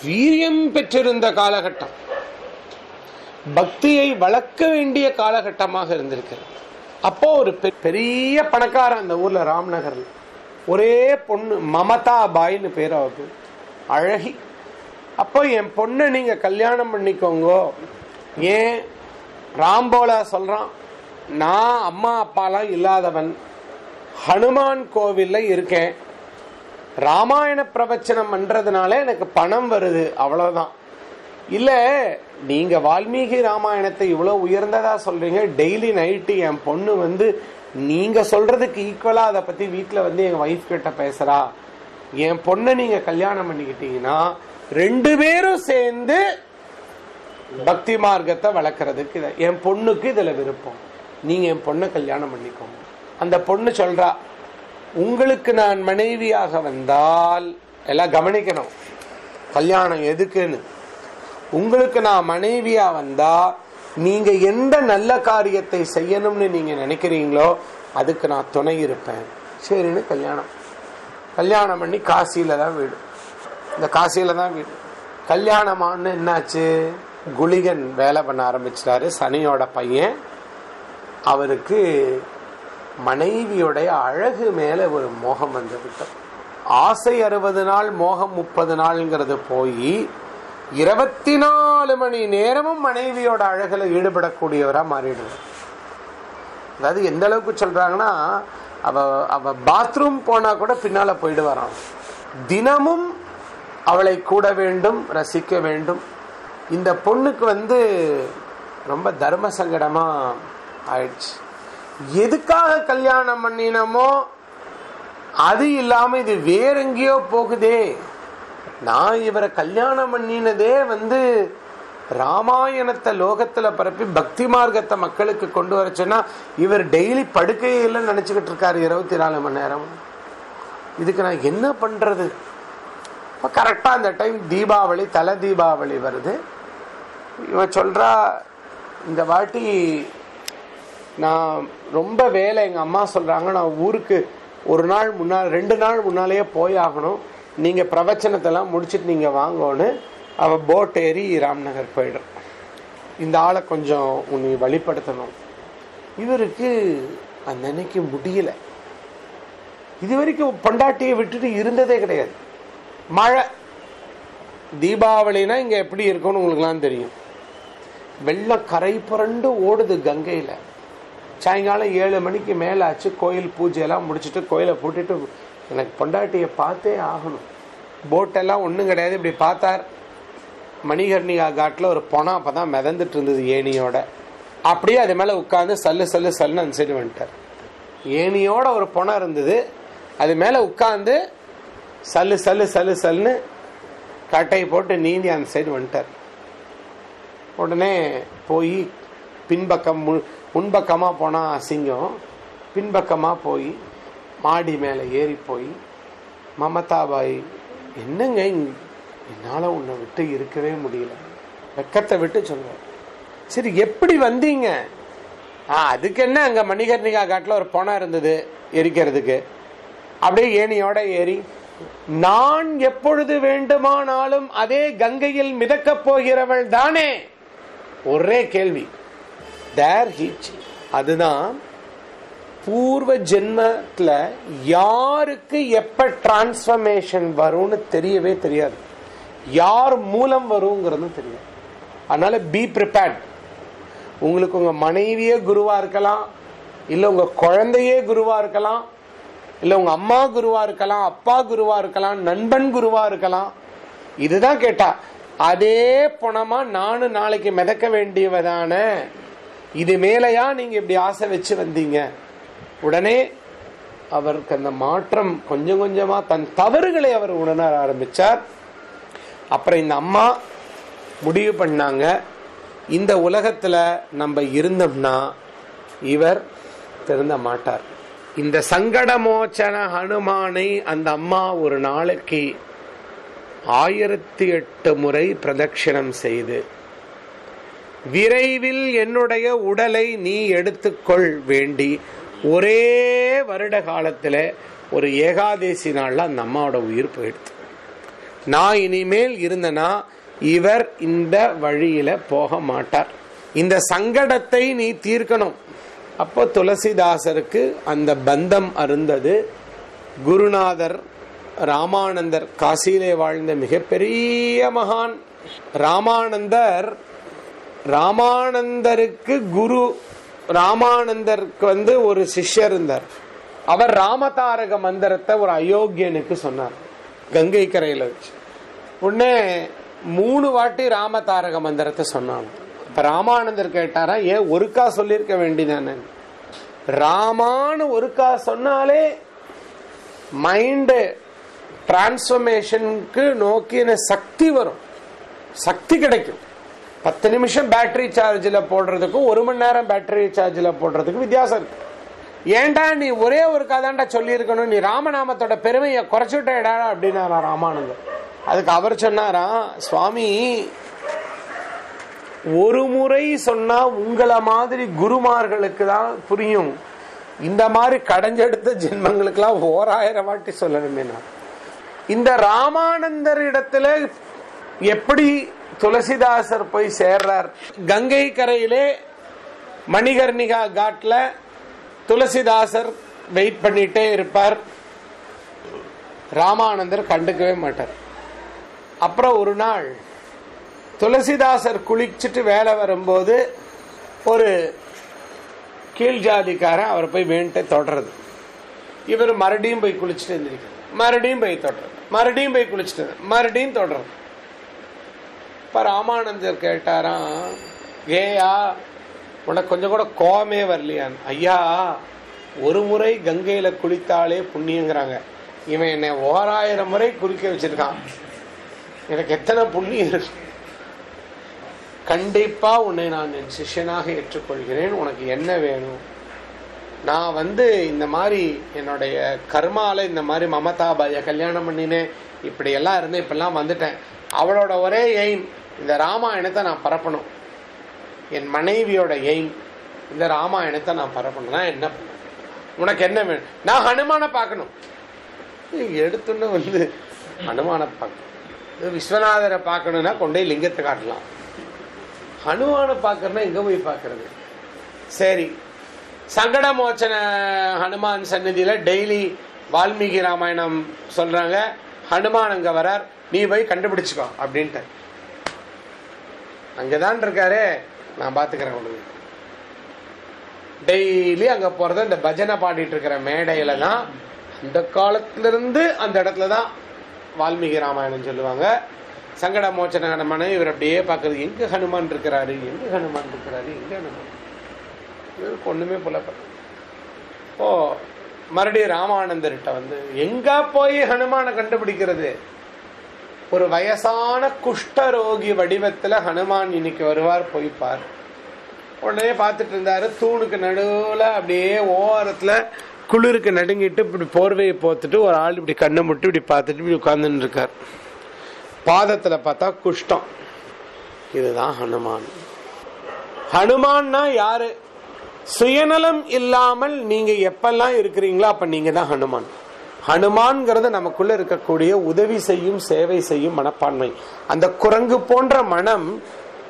வீரியம் பெற்றிருந்த காலகட்டம். பக்தியை வளர்க்க வேண்டிய காலகட்டமாக இருந்திருக்கிறது. அப்போ ஒரு பெ- பெரிய பணக்காரன் அந்த ஊர்ல ராம்நகர்ல. ஒரே பொண்ணு மமதா பாய்னு பேர் அவருக்கு. அழகி. அப்போ என் பொண்ணை நீங்க கல்யாணம் பண்ணிக்கோங்க. ஏன்? ராம்போல சொல்றான். நான் அம்மா அப்பாலாம் இல்லாதவன். ஹனுமான் கோவில்ல இருக்கேன். ராமாயண பிரவச்சனம் பண்றதுனால எனக்கு பணம் வருது அவ்வளவுதான். இல்ல நீங்க வால்மீகி ராமாயணத்தை இவ்வளவு உயர்ந்ததா சொல்றீங்க டெய்லி நைட்டு என் பொண்ணு வந்து நீங்க சொல்றதுக்கு ஈக்குவலா அதை பத்தி வீட்டில் வந்து எங்க ஒய்ஃப் கிட்ட பேசுறா. என் பொண்ணை நீங்க கல்யாணம் பண்ணிக்கிட்டீங்கன்னா ரெண்டு பேரும் சேர்ந்து பக்தி மார்க்கத்தை வளர்க்கறதுக்கு இதை என் பொண்ணுக்கு இதுல விருப்பம். நீங்க என் பொண்ணை கல்யாணம் பண்ணிக்கோங்க. அந்த பொண்ணு சொல்றா உங்களுக்கு நான் மனைவியாக வந்தால் எல்லாம் கவனிக்கணும். கல்யாணம் எதுக்குன்னு. உங்களுக்கு நான் மனைவியா வந்தா நீங்க எந்த நல்ல காரியத்தை செய்யணும்னு நீங்க நினைக்கிறீங்களோ அதுக்கு நான் துணை இருப்பேன். சரின்னு கல்யாணம். கல்யாணம் பண்ணி காசியில தான் வீடு. இந்த காசியில தான் வீடு. கல்யாணமானு என்னாச்சு? குளிகன் வேலை பண்ண ஆரம்பிச்சிட்டாரு. சனியோட பையன். அவருக்கு மனைவியுடைய அழகு மேலே ஒரு மோகம் வந்து ஆசை அறுபது நாள் மோகம் முப்பது நாள்ங்கிறது போய் இருபத்தி நாலு மணி நேரமும் மனைவியோட அழகில் ஈடுபடக்கூடியவராக மாறிடுவார் அதாவது எந்த அளவுக்கு சொல்கிறாங்கன்னா அவ அவ பாத்ரூம் போனால் கூட பின்னால் போயிடுவாராம். தினமும் அவளை கூட வேண்டும் ரசிக்க வேண்டும். இந்த பொண்ணுக்கு வந்து ரொம்ப தர்ம சங்கடமாக ஆயிடுச்சு. எதுக்காக கல்யாணம் பண்ணினமோ அது இல்லாம இது வேற எங்கேயோ போகுதே. நான் இவரை கல்யாணம் பண்ணினதே வந்து ராமாயணத்தை லோகத்துல பரப்பி பக்தி மார்க்கத்தை மக்களுக்கு கொண்டு வரச்சுன்னா இவர் டெய்லி படுக்கையில நினைச்சுக்கிட்டு இருக்காரு இருபத்தி நாலு மணி நேரம். இதுக்கு நான் என்ன பண்றது? இப்போ கரெக்டா அந்த டைம் தீபாவளி தலை தீபாவளி வருது. இவன் சொல்றா இந்த வாட்டி நான் ரொம்ப வேலை எங்கள் அம்மா சொல்கிறாங்க நான் ஊருக்கு ஒரு நாள் முன்னால் ரெண்டு நாள் முன்னாலேயே போய் ஆகணும் நீங்கள் பிரவச்சனத்தெல்லாம் முடிச்சுட்டு நீங்கள் வாங்கன்னு அவள் போட் ஏறி ராம்நகர் போயிடும். இந்த ஆளை கொஞ்சம் உன்னை வழிபடுத்தணும் இவருக்கு அந்த அன்னைக்கு முடியல. இது வரைக்கும் பொண்டாட்டியை விட்டுட்டு இருந்ததே கிடையாது. மழை. தீபாவளினா இங்கே எப்படி இருக்கும்னு உங்களுக்குலாம் தெரியும். வெள்ளம் கரை புரண்டு ஓடுது கங்கையில். சாயங்காலம் ஏழு மணிக்கு மேலே ஆச்சு கோயில் பூஜையெல்லாம் முடிச்சுட்டு கோயிலை பூட்டிட்டு எனக்கு பொண்டாட்டியை பார்த்தே ஆகணும். போட்டெல்லாம் ஒன்றும் கிடையாது. இப்படி பார்த்தார். மணிகர்ணிகா காட்டில் ஒரு பொணம் அப்போ தான் மிதந்துட்டு இருந்தது ஏனியோட அப்படியே அது மேலே உட்காந்து சல்லு சல்லு சல்லுன்னு அந்த சைடு வந்துட்டார். ஏனியோட ஒரு பொணம் இருந்தது. அது மேலே உட்காந்து சல்லு சல்லு சல்லு சல்லுன்னு கட்டையை போட்டு நீந்தி அந்த சைடு வந்துட்டார். உடனே போய் பின்பக்கம் மு முன்பக்கமாக போனால் அசிங்கம் பின்பக்கமாக போய் மாடி மேலே ஏறி போய் மமதாபாய் என்னங்க என்னால் உன்னை விட்டு இருக்கவே முடியல. வெக்கத்தை விட்டு சொல்லுவேன். சரி எப்படி வந்தீங்க? ஆ அதுக்கு என்ன அங்கே மணிகர்ணிகா காட்டில் ஒரு பணம் இருந்தது எரிக்கிறதுக்கு. அப்படியே ஏனியோட ஏறி நான் எப்பொழுது வேண்டுமானாலும் அதே கங்கையில் மிதக்கப் போகிறவள் தானே ஒரே கேள்வி. தேர் ஹீச் அதுதான் பூர்வ ஜென்மத்தில் யாருக்கு எப்போ டிரான்ஸ்ஃபர்மேஷன் வரும்னு தெரியவே தெரியாது. யார் மூலம் வருங்கிறது தெரியாது. அதனால் பி ப்ரிப்பேர்ட் உங்களுக்கு உங்கள் மனைவியே குருவாக இருக்கலாம் இல்லை உங்கள் குழந்தையே குருவாக இருக்கலாம் இல்லை உங்கள் அம்மா குருவாக இருக்கலாம் அப்பா குருவாக இருக்கலாம் நண்பன் குருவாக இருக்கலாம். இதுதான் கேட்டா அதே பணமாக நானும் நாளைக்கு மிதக்க வேண்டியவதான இது மேலையா நீங்க இப்படி ஆசை வச்சு வந்தீங்க? உடனே அவருக்கு அந்த மாற்றம் கொஞ்சம் கொஞ்சமா தன் தவறுகளை அவர் உணர ஆரம்பிச்சார். அப்புறம் இந்த அம்மா முடிவு பண்ணாங்க. இந்த உலகத்துல நம்ம இருந்தோம்னா இவர் திருந்த மாட்டார். இந்த சங்கடமோச்சன ஹனுமானை அந்த அம்மா ஒரு நாளைக்கு ஆயிரத்தி எட்டு முறை பிரதட்சிணம் செய்து விரைவில் என்னுடைய உடலை நீ எடுத்துக்கொள் வேண்டி ஒரே வருட காலத்தில் ஒரு ஏகாதேசி நாளில் அந்த அம்மாவோட உயிர் போயிடுது. நான் இனிமேல் இருந்தனா இவர் இந்த வழியில் போக மாட்டார். இந்த சங்கடத்தை நீ தீர்க்கணும். அப்போ துளசிதாசருக்கு அந்த பந்தம் அருந்தது. குருநாதர் ராமானந்தர் காசியிலே வாழ்ந்த மிகப்பெரிய மகான். ராமானந்தர் ராமானந்தருக்கு குரு ராமானந்தருக்கு வந்து ஒரு சிஷ்யர் இருந்தார். அவர் ராமதாரக மந்திரத்தை ஒரு அயோக்கியனுக்கு சொன்னார் கங்கை கரையில் வச்சு. உடனே மூணு வாட்டி ராமதாரக மந்திரத்தை சொன்னாங்க. இப்போ ராமானந்தர் கேட்டாரா ஏன் ஒருக்கா சொல்லியிருக்க வேண்டியதானே? ராமான்னு ஒருக்கா சொன்னாலே மைண்டு டிரான்ஸ்ஃபர்மேஷனுக்கு நோக்கின சக்தி வரும். சக்தி கிடைக்கும். பத்து நிமிஷம் பேட்டரி சார்ஜில் போடுறதுக்கும் ஒரு மணி நேரம் பேட்டரி சார்ஜில் போடுறதுக்கும் வித்தியாசம் இருக்கு. ஏன்டா நீ ஒரே ஒரு கதாண்டா சொல்லியிருக்கணும்? நீ ராமநாமத்தோட பெருமையை குறைச்சுட்டேடா அப்படின்னாரா ராமானந்தர் அதுக்கு அவர் சொன்னாரா சுவாமி ஒரு முறை சொன்னா உங்களை மாதிரி குருமார்களுக்கு தான் புரியும். இந்த மாதிரி கடைஞ்செடுத்த ஜென்மங்களுக்கெல்லாம் ஓராயிரம் வாட்டி சொல்லணுமே நான். இந்த ராமானந்தர் இடத்துல எப்படி துளசிதாசர் போய் சேர்றார். கங்கை கரையிலே மணிகர்ணிகா காட்ல துளசிதாசர் வெயிட் பண்ணிட்டே இருப்பார். ராமானந்தர் கண்டுக்கவே மாட்டார். அப்புறம் ஒரு நாள் துளசிதாசர் குளிச்சுட்டு வேலை வரும்போது ஒரு கீழ் ஜாதிக்காரன் அவரை போய் வேண்டே தொடறது. இவர் மறுபடியும் போய் குளிச்சுட்டு இருந்திருக்கிறார் மறுபடியும் போய் தொடறது. மறுபடியும் போய் குளிச்சுட்டு மறுபடியும் தொடறது. இப்ப ராமானந்தர் கேட்டாராம் ஏயா உனக்கு கொஞ்சம் கூட கோவமே வரலையான். ஐயா ஒரு முறை கங்கையில குளித்தாலே புண்ணியங்கிறாங்க. இவன் என்னை ஓராயிரம் முறை குறிக்க வச்சிருக்கான். எனக்கு எத்தனை புண்ணியம் இருக்கு? கண்டிப்பா உன்னை நான் என் சிஷ்யனாக ஏற்றுக்கொள்கிறேன். உனக்கு என்ன வேணும்? நான் வந்து இந்த மாதிரி என்னுடைய கர்மால இந்த மாதிரி மமதாபாய கல்யாணம் பண்ணினேன். இப்படியெல்லாம் இருந்தேன். இப்பெல்லாம் வந்துட்டேன். அவளோட ஒரே எய்ம் இந்த ராமாயணத்தை நான் பரப்பணும். என் மனைவியோட எய்ம் இந்த ராமாயணத்தை நான் பரப்பணும்னா என்ன பண்ணணும்? உனக்கு என்ன வேணும்? நான் ஹனுமானை பார்க்கணும். எடுத்துன்னு வந்து ஹனுமானை பார்க்கணும். இது விஸ்வநாதரை பார்க்கணும்னா கொண்டு லிங்கத்தை காட்டலாம். ஹனுமானை பார்க்கறனா எங்க போய் பார்க்கறது? சரி. சங்கட மோச்சன ஹனுமான் சந்நிதியில டெய்லி வால்மீகி ராமாயணம் சொல்றாங்க. ஹனுமான் அங்க வரார். நீ போய் கண்டுபிடிச்சுக்கோ அப்படின்ட்டு அங்கதான் இருக்காரு நான் பாத்துக்கிறேன் உனக்கு டெய்லி அங்க போறது இந்த பஜனை பாடிட்டு இருக்கிற மேடையில தான் அந்த காலத்துல இருந்து அந்த இடத்துல தான் வால்மீகி ராமாயணம் சொல்லுவாங்க. சங்கட மோச்சன ஹனுமானை இவர் அப்படியே பார்க்கறது எங்க ஹனுமான் இருக்கிறாரு? எங்க ஹனுமான் இருக்கிறாரு? எங்க ஹனுமான்? இவருக்கு ஒண்ணுமே புலப்பட ஓ மறுபடியும் ராமானந்தர்கிட்ட வந்து எங்க போய் ஹனுமானை கண்டுபிடிக்கிறது? ஒரு வயசான குஷ்டரோகி வடிவத்துல ஹனுமான் இன்னைக்கு வருவார் போய் பார். உடனே பார்த்துட்டு இருந்தாரு தூணுக்கு நடுவில் அப்படியே ஓரத்தில் குளிருக்கு நடுங்கிட்டு இப்படி போர்வையை போத்துட்டு ஒரு ஆள் இப்படி கண்ணை முட்டு இப்படி பார்த்துட்டு இப்படி உட்கார்ந்துட்டு இருக்கார். பாதத்தில் பார்த்தா குஷ்டம். இதுதான் ஹனுமான். ஹனுமான்னா யாரு? சுயநலம் இல்லாமல் நீங்க எப்பெல்லாம் இருக்கிறீங்களோ அப்ப நீங்க தான் ஹனுமான். ஹனுமான்ங்கிறது நமக்குள்ள இருக்கக்கூடிய உதவி செய்யும் சேவை செய்யும் மனப்பான்மை. அந்த குரங்கு போன்ற மனம்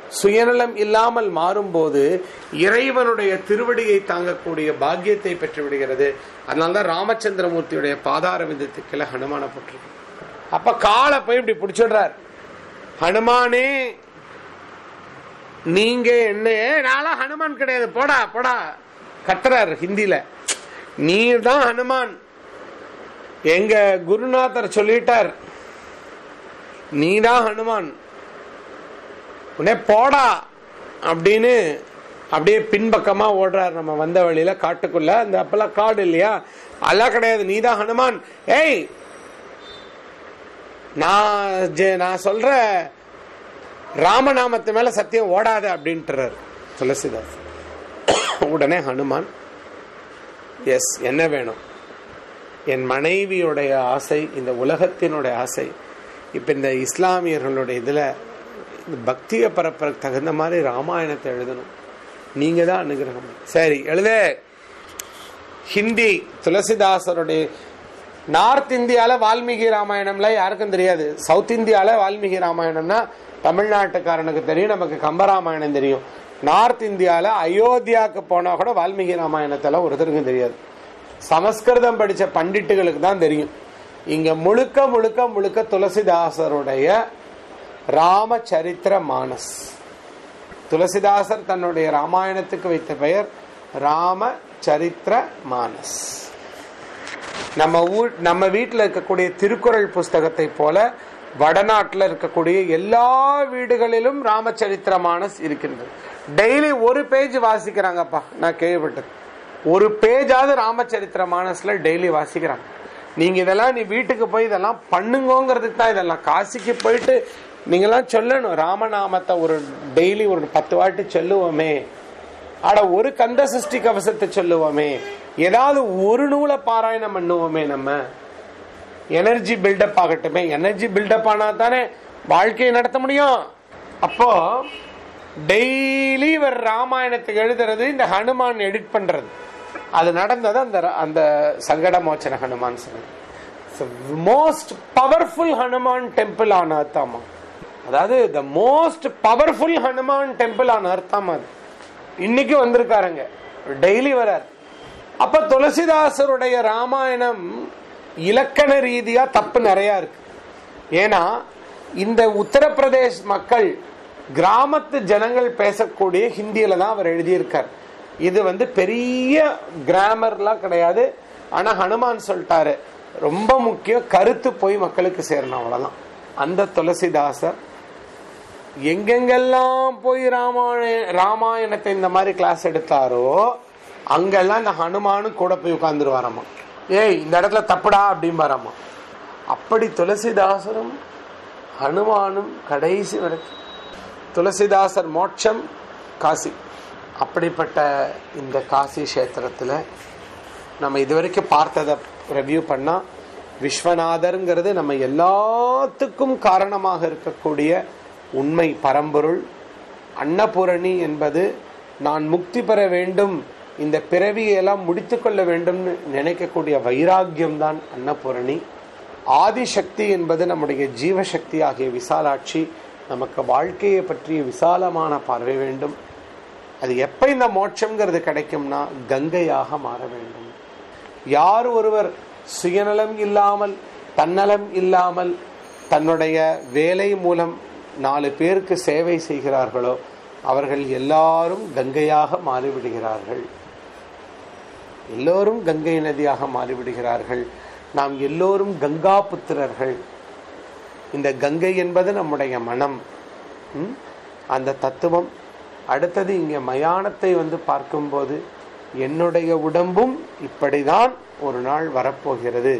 சுயநலம் இல்லாமல் மாறும்போது இறைவனுடைய திருவடியை தாங்கக்கூடிய பாக்கியத்தை பெற்று விடுகிறது. அதனால்தான் ராமச்சந்திரமூர்த்தியுடைய பாதார விந்தத்துக்கில ஹனுமான போட்டிருக்கு. அப்ப காலை போய் இப்படி பிடிச்சிடுறார். ஹனுமானே நீங்க என்ன நான்லாம் ஹனுமான் கிடையாது. போடா போடா. கத்துறாரு ஹிந்தியில. நீ தான் ஹனுமான். எங்க குருநாதர் சொல்லிட்டார் நீதான் ஹனுமான் உடனே போடா அப்படின்னு அப்படியே பின்பக்கமா ஓடுறார் நம்ம வந்த வழியில காட்டுக்குள்ள. அந்த அப்பெல்லாம் காடு இல்லையா? அதெல்லாம் கிடையாது. நீதான் ஹனுமான் ஏய் நான் ஜெ- நான் சொல்ற ராமநாமத்து மேல சத்தியம் ஓடாத அப்படின்ட்டுறாரு துளசிதாஸ். உடனே ஹனுமான் எஸ் என்ன வேணும்? என் மனைவியுடைய ஆசை இந்த உலகத்தினுடைய ஆசை இப்போ இந்த இஸ்லாமியர்களுடைய இதில் இந்த பக்தியை பரப்ப தகுந்த மாதிரி ராமாயணத்தை எழுதணும். நீங்கள் தான் அனுகிரகம். சரி எழுத. ஹிந்தி துளசிதாசருடைய நார்த் இந்தியாவில் வால்மீகி ராமாயணம்லாம் யாருக்கும் தெரியாது. சவுத் இந்தியாவில் வால்மீகி ராமாயணம்னா தமிழ்நாட்டுக்காரனுக்கு தெரியும் நமக்கு கம்பராமாயணம் தெரியும். நார்த் இந்தியாவில் அயோத்தியாவுக்கு போனால் கூட வால்மீகி ராமாயணத்தெல்லாம் ஒருத்தருக்கும் தெரியாது. சமஸ்கிருதம் படிச்ச பண்டிட்டுகளுக்கு தான் தெரியும். இங்க முழுக்க முழுக்க முழுக்க துளசிதாசருடைய ராமச்சரித்திர மானஸ். துளசிதாசர் தன்னுடைய ராமாயணத்துக்கு வைத்த பெயர் ராமச்சரித்திர மானஸ். நம்ம ஊர் நம்ம வீட்டில் இருக்கக்கூடிய திருக்குறள் புஸ்தகத்தை போல வடநாட்டில் இருக்கக்கூடிய எல்லா வீடுகளிலும் ராமச்சரித்திர மானஸ் இருக்கின்றது. டெய்லி ஒரு பேஜ் வாசிக்கிறாங்கப்பா. நான் கேள்விப்பட்டது. ஒரு பேஜாவது ராமச்சரித்திர மானஸ்ல டெய்லி வாசிக்கிறாங்க. நீங்க இதெல்லாம் நீ வீட்டுக்கு போய் இதெல்லாம் பண்ணுங்கிறதுக்கு தான் இதெல்லாம். காசிக்கு போயிட்டு நீங்கெல்லாம் சொல்லணும். ராமநாமத்தை ஒரு டெய்லி ஒரு பத்து வாட்டி சொல்லுவோமே. ஆட ஒரு கந்த சஷ்டி கவசத்தை சொல்லுவோமே. ஏதாவது ஒரு நூலை பாராயணம் பண்ணுவோமே நம்ம. எனர்ஜி பில்டப் ஆகட்டுமே. எனர்ஜி பில்டப் ஆனா தானே வாழ்க்கையை நடத்த முடியும். அப்போ டெய்லி இவர் ராமாயணத்துக்கு எழுதுறது இந்த ஹனுமான் எடிட் பண்றது. அது நடந்தது அந்த அந்த Sankat Mochan Hanuman most powerful Hanuman temple on அர்த்தாமா அதாவது the most powerful Hanuman temple on அர்த்தாமா அது. இன்னைக்கு வந்திருக்காருங்க. டெய்லி வரார். அப்ப துளசிதாசருடைய ராமாயணம் இலக்கண ரீதியா தப்பு நிறைய இருக்கு. ஏன்னா இந்த உத்தரப்பிரதேஷ் மக்கள் கிராமத்து ஜனங்கள் பேசக்கூடிய ஹிந்தியில தான் அவர் எழுதியிருக்கார். இது வந்து பெரிய கிராமர்லாம் கிடையாது. ஆனால் ஹனுமான் சொல்லிட்டாரு ரொம்ப முக்கியம் கருத்து போய் மக்களுக்கு சேரணும் அவ்வளோதான் அந்த துளசிதாசர் எங்கெங்கெல்லாம் போய் ராமாயண ராமாயணத்தை இந்த மாதிரி கிளாஸ் எடுத்தாரோ அங்கெல்லாம் இந்த ஹனுமானும் கூட போய் உட்காந்துருவாராமா ஏய் இந்த இடத்துல தப்புடா அப்படிம்பாராமா. அப்படி துளசிதாசரும் ஹனுமானும் கடைசி வரைக்கும். துளசிதாசர் மோட்சம் காசி. அப்படிப்பட்ட இந்த காசி கஷேத்திரத்தில் நம்ம இதுவரைக்கும் பார்த்ததை ரிவ்யூ பண்ணால் விஸ்வநாதருங்கிறது நம்ம எல்லாத்துக்கும் காரணமாக இருக்கக்கூடிய உண்மை பரம்பொருள். அன்னபூரணி என்பது நான் முக்தி பெற வேண்டும் இந்த பிறவியெல்லாம் முடித்து கொள்ள வேண்டும்னு நினைக்கக்கூடிய வைராக்கியம் தான் அன்னபூரணி. ஆதிசக்தி என்பது நம்முடைய ஜீவசக்தி ஆகிய விசாலாட்சி நமக்கு வாழ்க்கையை பற்றிய விசாலமான பார்வை வேண்டும். அது எப்ப இந்த மோட்சம்ங்கிறது கிடைக்கும்னா கங்கையாக மாற வேண்டும். யார் ஒருவர் சுயநலம் இல்லாமல் தன்னலம் இல்லாமல் தன்னுடைய வேலை மூலம் நாலு பேருக்கு சேவை செய்கிறார்களோ அவர்கள் எல்லாரும் கங்கையாக மாறிவிடுகிறார்கள். எல்லோரும் கங்கை நதியாக மாறிவிடுகிறார்கள். நாம் எல்லோரும் கங்கா புத்திரர்கள். இந்த கங்கை என்பது நம்முடைய மனம். ம்? அந்த தத்துவம் அடுத்தது இங்கே மயானத்தை வந்து பார்க்கும்போது என்னுடைய உடம்பும் இப்படிதான் ஒரு நாள் வரப்போகிறது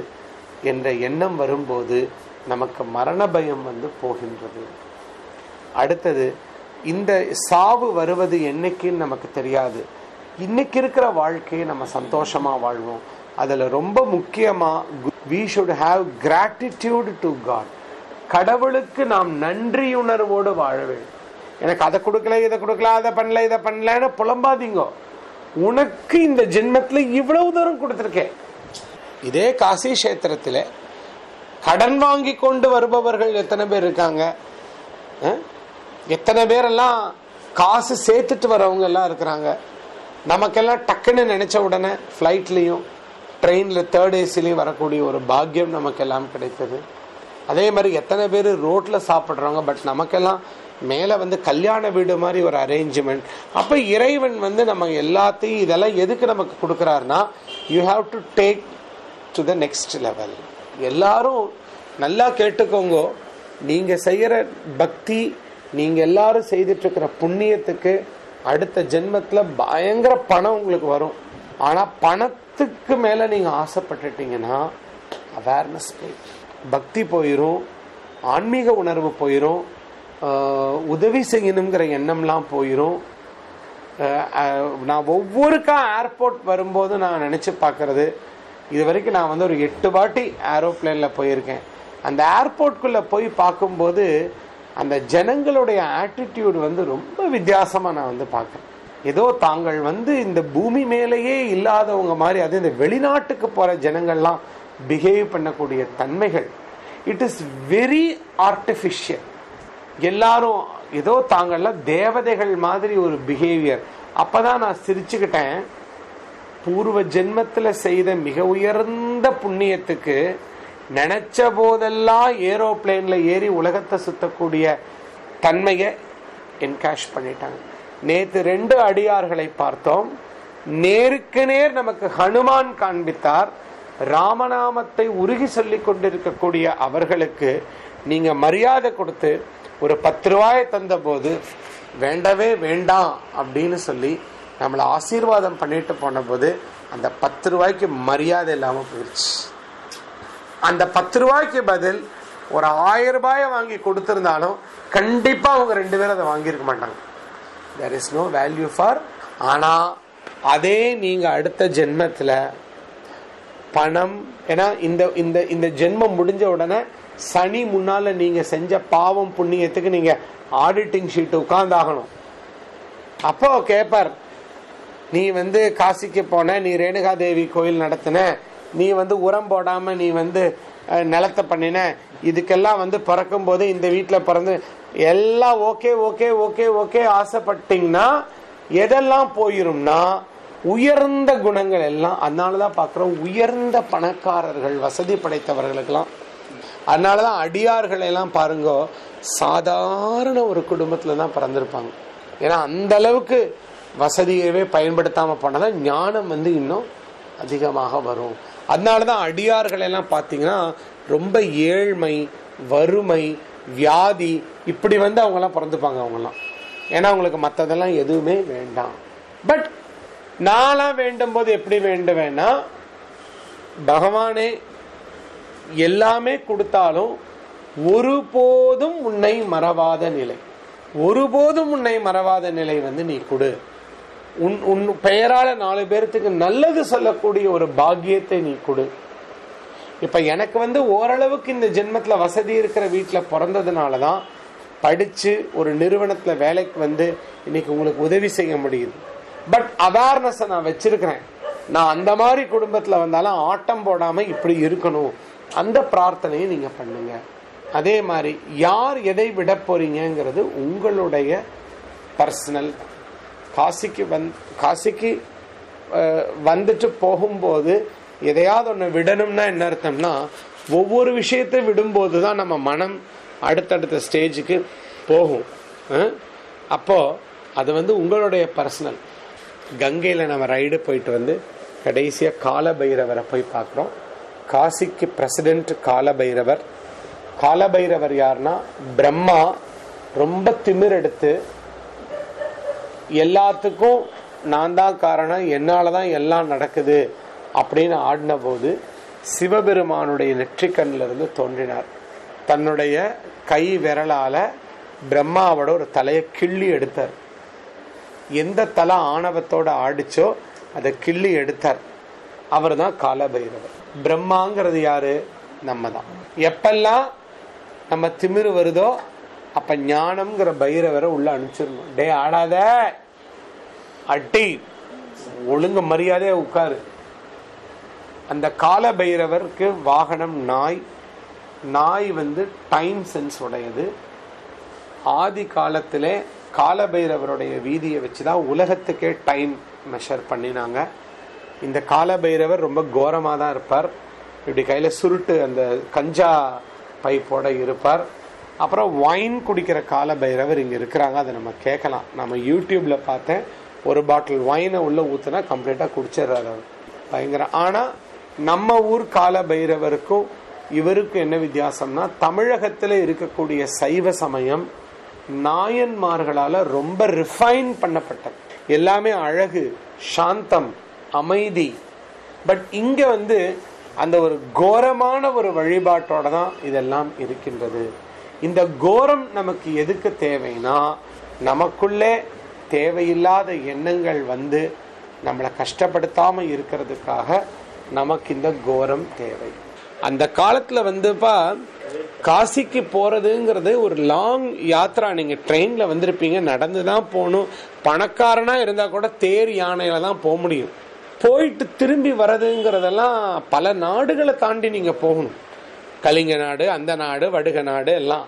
என்ற எண்ணம் வரும்போது நமக்கு மரண பயம் வந்து போகின்றது. அடுத்தது இந்த சாவு வருவது என்னைக்குன்னு நமக்கு தெரியாது. இன்னைக்கு இருக்கிற வாழ்க்கையை நம்ம சந்தோஷமாக வாழ்வோம். அதில் ரொம்ப முக்கியமாக we should have gratitude to God கடவுளுக்கு நாம் நன்றியுணர்வோடு வாழ வேண்டும். எனக்கு அதை கொடுக்கல இதை கொடுக்கல அதை பண்ணல இதை பண்ணலன்னு புலம்பாதீங்க. உனக்கு இந்த ஜென்மத்தில் இவ்வளவு தூரம் கொடுத்துருக்கேன். இதே காசி கஷேத்திரத்தில் கடன் வாங்கி கொண்டு வருபவர்கள் எத்தனை பேர் இருக்காங்க? எத்தனை பேரெல்லாம் காசு சேர்த்துட்டு வரவங்க எல்லாம் இருக்கிறாங்க? நமக்கெல்லாம் டக்குன்னு நினச்ச உடனே ஃப்ளைட்லேயும் ட்ரெயினில் தேர்ட் ஏசிலையும் வரக்கூடிய ஒரு பாக்கியம் நமக்கெல்லாம் கிடைத்தது. அதே மாதிரி எத்தனை பேர் ரோட்டில் சாப்பிட்றவங்க பட் நமக்கெல்லாம் மேலே வந்து கல்யாண வீடு மாதிரி ஒரு அரேஞ்ச்மெண்ட் அப்போ இறைவன் வந்து நம்ம எல்லாத்தையும் இதெல்லாம் எதுக்கு நமக்கு கொடுக்குறாருன்னா you have to take to the next level எல்லாரும் நல்லா கேட்டுக்கோங்க. நீங்கள் செய்கிற பக்தி நீங்கள் எல்லாரும் செய்துட்ருக்கிற புண்ணியத்துக்கு அடுத்த ஜென்மத்தில் பயங்கர பணம் உங்களுக்கு வரும். ஆனால் பணத்துக்கு மேலே நீங்கள் ஆசைப்பட்டுட்டீங்கன்னா அவேர்னஸ் போய் பக்தி போயிரும். ஆன்மீக உணர்வு போயிரும். உதவி செய்யணுங்கிற எண்ணம்லாம் போயிரும். நான் ஒவ்வொருக்கா ஏர்போர்ட் வரும்போது நான் நினச்சி பார்க்கறது. இது வரைக்கும் நான் வந்து ஒரு எட்டு வாட்டி ஏரோப்ளேனில் போயிருக்கேன். அந்த ஏர்போர்ட்குள்ளே போய் பார்க்கும்போது அந்த ஜனங்களுடைய ஆட்டிடியூடு வந்து ரொம்ப வித்தியாசமாக நான் வந்து பார்க்குறேன். ஏதோ தாங்கள் வந்து இந்த பூமி மேலேயே இல்லாதவங்க மாதிரி அது இந்த வெளிநாட்டுக்கு போகிற ஜனங்கள்லாம் பிஹேவ் பண்ணக்கூடிய தன்மைகள். இட் இஸ் வெரி ஆர்டிஃபிஷியல் எல்லாரும் ஏதோ தாங்கள்லாம் தேவதைகள் மாதிரி ஒரு பிஹேவியர் அப்பதான் நான் சிரிச்சுக்கிட்டேன். பூர்வ ஜென்மத்தில் செய்த மிக உயர்ந்த புண்ணியத்துக்கு நினைச்ச போதெல்லாம் ஏரோப்ளேன்ல ஏறி உலகத்தை சுத்தக்கூடிய தன்மையை என்கேஷ் பண்ணிட்டாங்க. நேத்து ரெண்டு அடியார்களை பார்த்தோம். நேருக்கு நேர் நமக்கு ஹனுமான் காண்பித்தார். ராமநாமத்தை உருகி சொல்லிக் கொண்டிருக்கக்கூடிய அவர்களுக்கு நீங்க மரியாதை கொடுத்து ஒரு பத்து ரூபாயை தந்தபோது வேண்டவே வேண்டாம் அப்படின்னு சொல்லி நம்மளை ஆசீர்வாதம் பண்ணிட்டு போனபோது அந்த பத்து ரூபாய்க்கு மரியாதை இல்லாமல் போயிடுச்சு அந்த பத்து ரூபாய்க்கு பதில் ஒரு ஆயிரம் ரூபாயை வாங்கி கொடுத்துருந்தாலும் கண்டிப்பாக அவங்க ரெண்டு பேரும் அதை வாங்கியிருக்க மாட்டாங்க. There is no value for ஆனால் அதே நீங்கள் அடுத்த ஜென்மத்தில் பணம் ஏன்னா இந்த இந்த இந்த ஜென்மம் முடிஞ்ச உடனே சனி முன்னால நீங்க செஞ்ச பாவம் புண்ணியத்துக்கு நீங்க ஆடிட்டிங் ஷீட் உட்கார்ந்தாகணும். அப்போ கேட்பார் நீ வந்து காசிக்கு போன நீ ரேணுகா தேவி கோயில் நடத்தின நீ வந்து உரம் போடாம நீ வந்து நிலத்தை பண்ணின இதுக்கெல்லாம் வந்து பிறக்கும் போது இந்த வீட்டில் பிறந்து எல்லாம் ஓகே ஓகே ஓகே ஓகே ஆசைப்பட்டீங்கன்னா எதெல்லாம் போயிரும்னா உயர்ந்த குணங்கள் எல்லாம் அதனால தான் பார்க்குறோம் உயர்ந்த பணக்காரர்கள் வசதி படைத்தவர்களுக்கெல்லாம் அதனால தான் அடியார்களெல்லாம் பாருங்க சாதாரண ஒரு குடும்பத்தில் தான் பிறந்திருப்பாங்க. ஏன்னா அந்த அளவுக்கு வசதியவே பயன்படுத்தாமல் போனதான் ஞானம் வந்து இன்னும் அதிகமாக வரும். அதனால தான் அடியார்களெல்லாம் பார்த்தீங்கன்னா ரொம்ப ஏழ்மை வறுமை வியாதி இப்படி வந்து அவங்கெல்லாம் பிறந்துப்பாங்க அவங்கெல்லாம். ஏன்னா அவங்களுக்கு மற்றதெல்லாம் எதுவுமே வேண்டாம். பட் நான்லாம் வேண்டும் போது எப்படி வேண்டுவேன்னா பகவானே எல்லாமே கொடுத்தாலும் ஒருபோதும் உன்னை மறவாத நிலை. ஒருபோதும் உன்னை மறவாத நிலை வந்து நீ கொடு. உன் உன் பெயரால நாலு பேர்த்துக்கு நல்லது சொல்லக்கூடிய ஒரு பாக்கியத்தை நீ கொடு. இப்ப எனக்கு வந்து ஓரளவுக்கு இந்த ஜென்மத்துல வசதி இருக்கிற வீட்டில் பிறந்ததுனால தான் படிச்சு ஒரு நிறுவனத்துல வேலைக்கு வந்து இன்னைக்கு உங்களுக்கு உதவி செய்ய முடியுது. பட் அவேர்னஸை நான் வச்சிருக்கிறேன். நான் அந்த மாதிரி குடும்பத்தில் வந்தாலும் ஆட்டம் போடாமல் இப்படி இருக்கணும். அந்த பிரார்த்தனையை நீங்கள் பண்ணுங்க. அதே மாதிரி யார் எதை விட போறீங்கிறது உங்களுடைய பர்சனல் காசிக்கு வந் காசிக்கு வந்துட்டு போகும்போது எதையாவது ஒன்று விடணும்னா என்ன அர்த்தம்னா ஒவ்வொரு விஷயத்தை விடும்போது தான் நம்ம மனம் அடுத்தடுத்த ஸ்டேஜுக்கு போகும். அப்போது அது வந்து உங்களுடைய பர்சனல் கங்கையில் நம்ம ரைடு போயிட்டு வந்து கடைசியாக கால பைரவரை போய் பார்க்குறோம். காசிக்கு பிரசிடென்ட் காலபைரவர். காலபைரவர் யாருன்னா பிரம்மா ரொம்ப திமிர் எடுத்து எல்லாத்துக்கும் நான் தான் காரணம் என்னால தான் எல்லாம் நடக்குது அப்படின்னு ஆடின போது சிவபெருமானுடைய நெற்றிக்கண்ணிலிருந்து தோன்றினார். தன்னுடைய கை விரலால பிரம்மாவோட ஒரு தலையை கிள்ளி எடுத்தார். எந்த தலை ஆணவத்தோட ஆடிச்சோ அதை கிள்ளி எடுத்தார். அவர் தான் காலபைரவர். பிரம்மாங்கிறது யாரு? நம்ம தான் எப்பெல்லாம் நம்ம திமிரு வருதோ அப்ப ஞானம்ங்கிற பைரவரை உள்ள அனுப்பிச்சிடணும். டே ஆடாத. அட்டி. ஒழுங்கு மரியாதையா உட்காரு. அந்த கால பைரவருக்கு வாகனம் நாய். நாய் வந்து டைம் சென்ஸ் உடையது. ஆதி காலத்திலே காலபைரவருடைய வீதியை வச்சுதான் உலகத்துக்கே டைம் மெஷர் பண்ணினாங்க. இந்த காலபைரவர் ரொம்ப கோரமாக தான் இருப்பார். இப்படி கையில் சுருட்டு அந்த கஞ்சா பைப்போட இருப்பார். அப்புறம் ஒயின் குடிக்கிற காலபைரவர் இங்கே இருக்கிறாங்க அதை நம்ம கேட்கலாம். நம்ம யூடியூப்பில் பார்த்தேன் ஒரு பாட்டில் ஒயினை உள்ளே ஊற்றுனா கம்ப்ளீட்டாக குடிச்சிடுறாரு அவர். பயங்கரம் ஆனால் நம்ம ஊர் கால பைரவருக்கும் இவருக்கும் என்ன வித்தியாசம்னா தமிழகத்தில் இருக்கக்கூடிய சைவ சமயம் நாயன்மார்களால் ரொம்ப ரிஃபைன் பண்ணப்பட்டது. எல்லாமே அழகு சாந்தம் அமைதி. பட் இங்க வந்து அந்த ஒரு கோரமான ஒரு வழிபாட்டோட தான் இதெல்லாம் இருக்கின்றது. இந்த கோரம் நமக்கு எதுக்கு தேவைன்னா நமக்குள்ளே தேவையில்லாத எண்ணங்கள் வந்து நம்மளை கஷ்டப்படுத்தாமல் இருக்கிறதுக்காக நமக்கு இந்த கோரம் தேவை. அந்த காலத்தில் வந்துப்பா காசிக்கு போகிறதுங்கிறது ஒரு லாங் யாத்ரா நீங்கள் ட்ரெயினில் வந்திருப்பீங்க நடந்து தான் போகணும். பணக்காரனாக இருந்தால் கூட தேர் யானையில தான் போக முடியும். போயிட்டு திரும்பி வர்றதுங்கிறதெல்லாம் பல நாடுகளை தாண்டி நீங்கள் போகணும். கலிங்க நாடு அந்த நாடு வடுக நாடு எல்லாம்.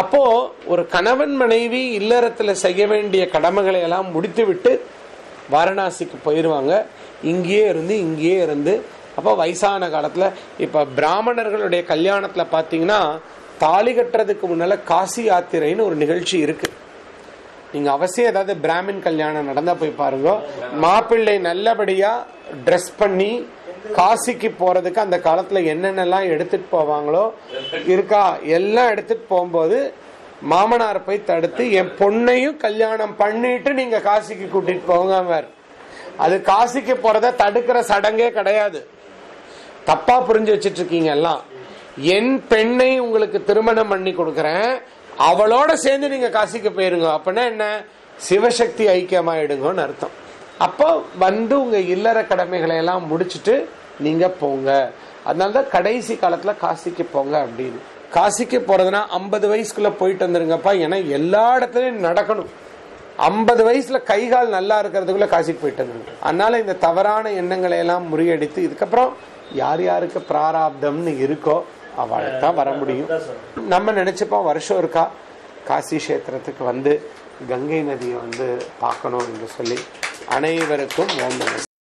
அப்போது ஒரு கணவன் மனைவி இல்லறத்தில் செய்ய வேண்டிய கடமைகளை எல்லாம் முடித்து விட்டு வாரணாசிக்கு போயிடுவாங்க இங்கேயே இருந்து இங்கேயே இருந்து. அப்போ வயசான காலத்தில் இப்போ பிராமணர்களுடைய கல்யாணத்தில் பார்த்தீங்கன்னா தாலி கட்டுறதுக்கு முன்னால் காசி யாத்திரைன்னு ஒரு நிகழ்ச்சி இருக்குது நீங்க அவசியம் ஏதாவது பிராமின் கல்யாணம் நடந்தா போய் பாருங்க. மாப்பிள்ளை நல்லபடியா ட்ரெஸ் பண்ணி காசிக்கு போறதுக்கு அந்த காலத்துல என்னென்னலாம் எடுத்துட்டு போவாங்களோ இருக்கா? எல்லாம் எடுத்துட்டு போகும்போது மாமனார் போய் தடுத்து என் பொண்ணையும் கல்யாணம் பண்ணிட்டு நீங்க காசிக்கு கூட்டிட்டு போங்க அது காசிக்கு போறத தடுக்கிற சடங்கே கிடையாது. தப்பா புரிஞ்சு வச்சிட்டு இருக்கீங்க எல்லாம். என் பெண்ணை உங்களுக்கு திருமணம் பண்ணி கொடுக்கறேன். அவளோட சேர்ந்து நீங்க காசிக்கு போயிருங்க. அப்படின்னா என்ன? சிவசக்தி ஐக்கியமாயிடுங்கன்னு அர்த்தம். அப்போ வந்து உங்க இல்லற கடமைகளை எல்லாம் முடிச்சுட்டு நீங்க போங்க. அதனாலதான் கடைசி காலத்துல காசிக்கு போங்க அப்படின்னு. காசிக்கு போறதுனா ஐம்பது வயசுக்குள்ள போயிட்டு வந்துருங்கப்பா. ஏன்னா எல்லா இடத்துலயும் நடக்கணும். ஐம்பது வயசுல கை கால் நல்லா இருக்கிறதுக்குள்ள காசிக்கு போயிட்டு வந்துருங்க. அதனால இந்த தவறான எண்ணங்களை எல்லாம் முறியடித்து இதுக்கப்புறம் யார் யாருக்கு பிராராப்தம்னு இருக்கோ அவளுக்கு தான் வர முடியும். நம்ம நினைச்சப்போம் வருஷம் இருக்கா? காசி கஷேத்திரத்துக்கு வந்து கங்கை நதியை வந்து பார்க்கணும் என்று சொல்லி அனைவருக்கும் ஓம்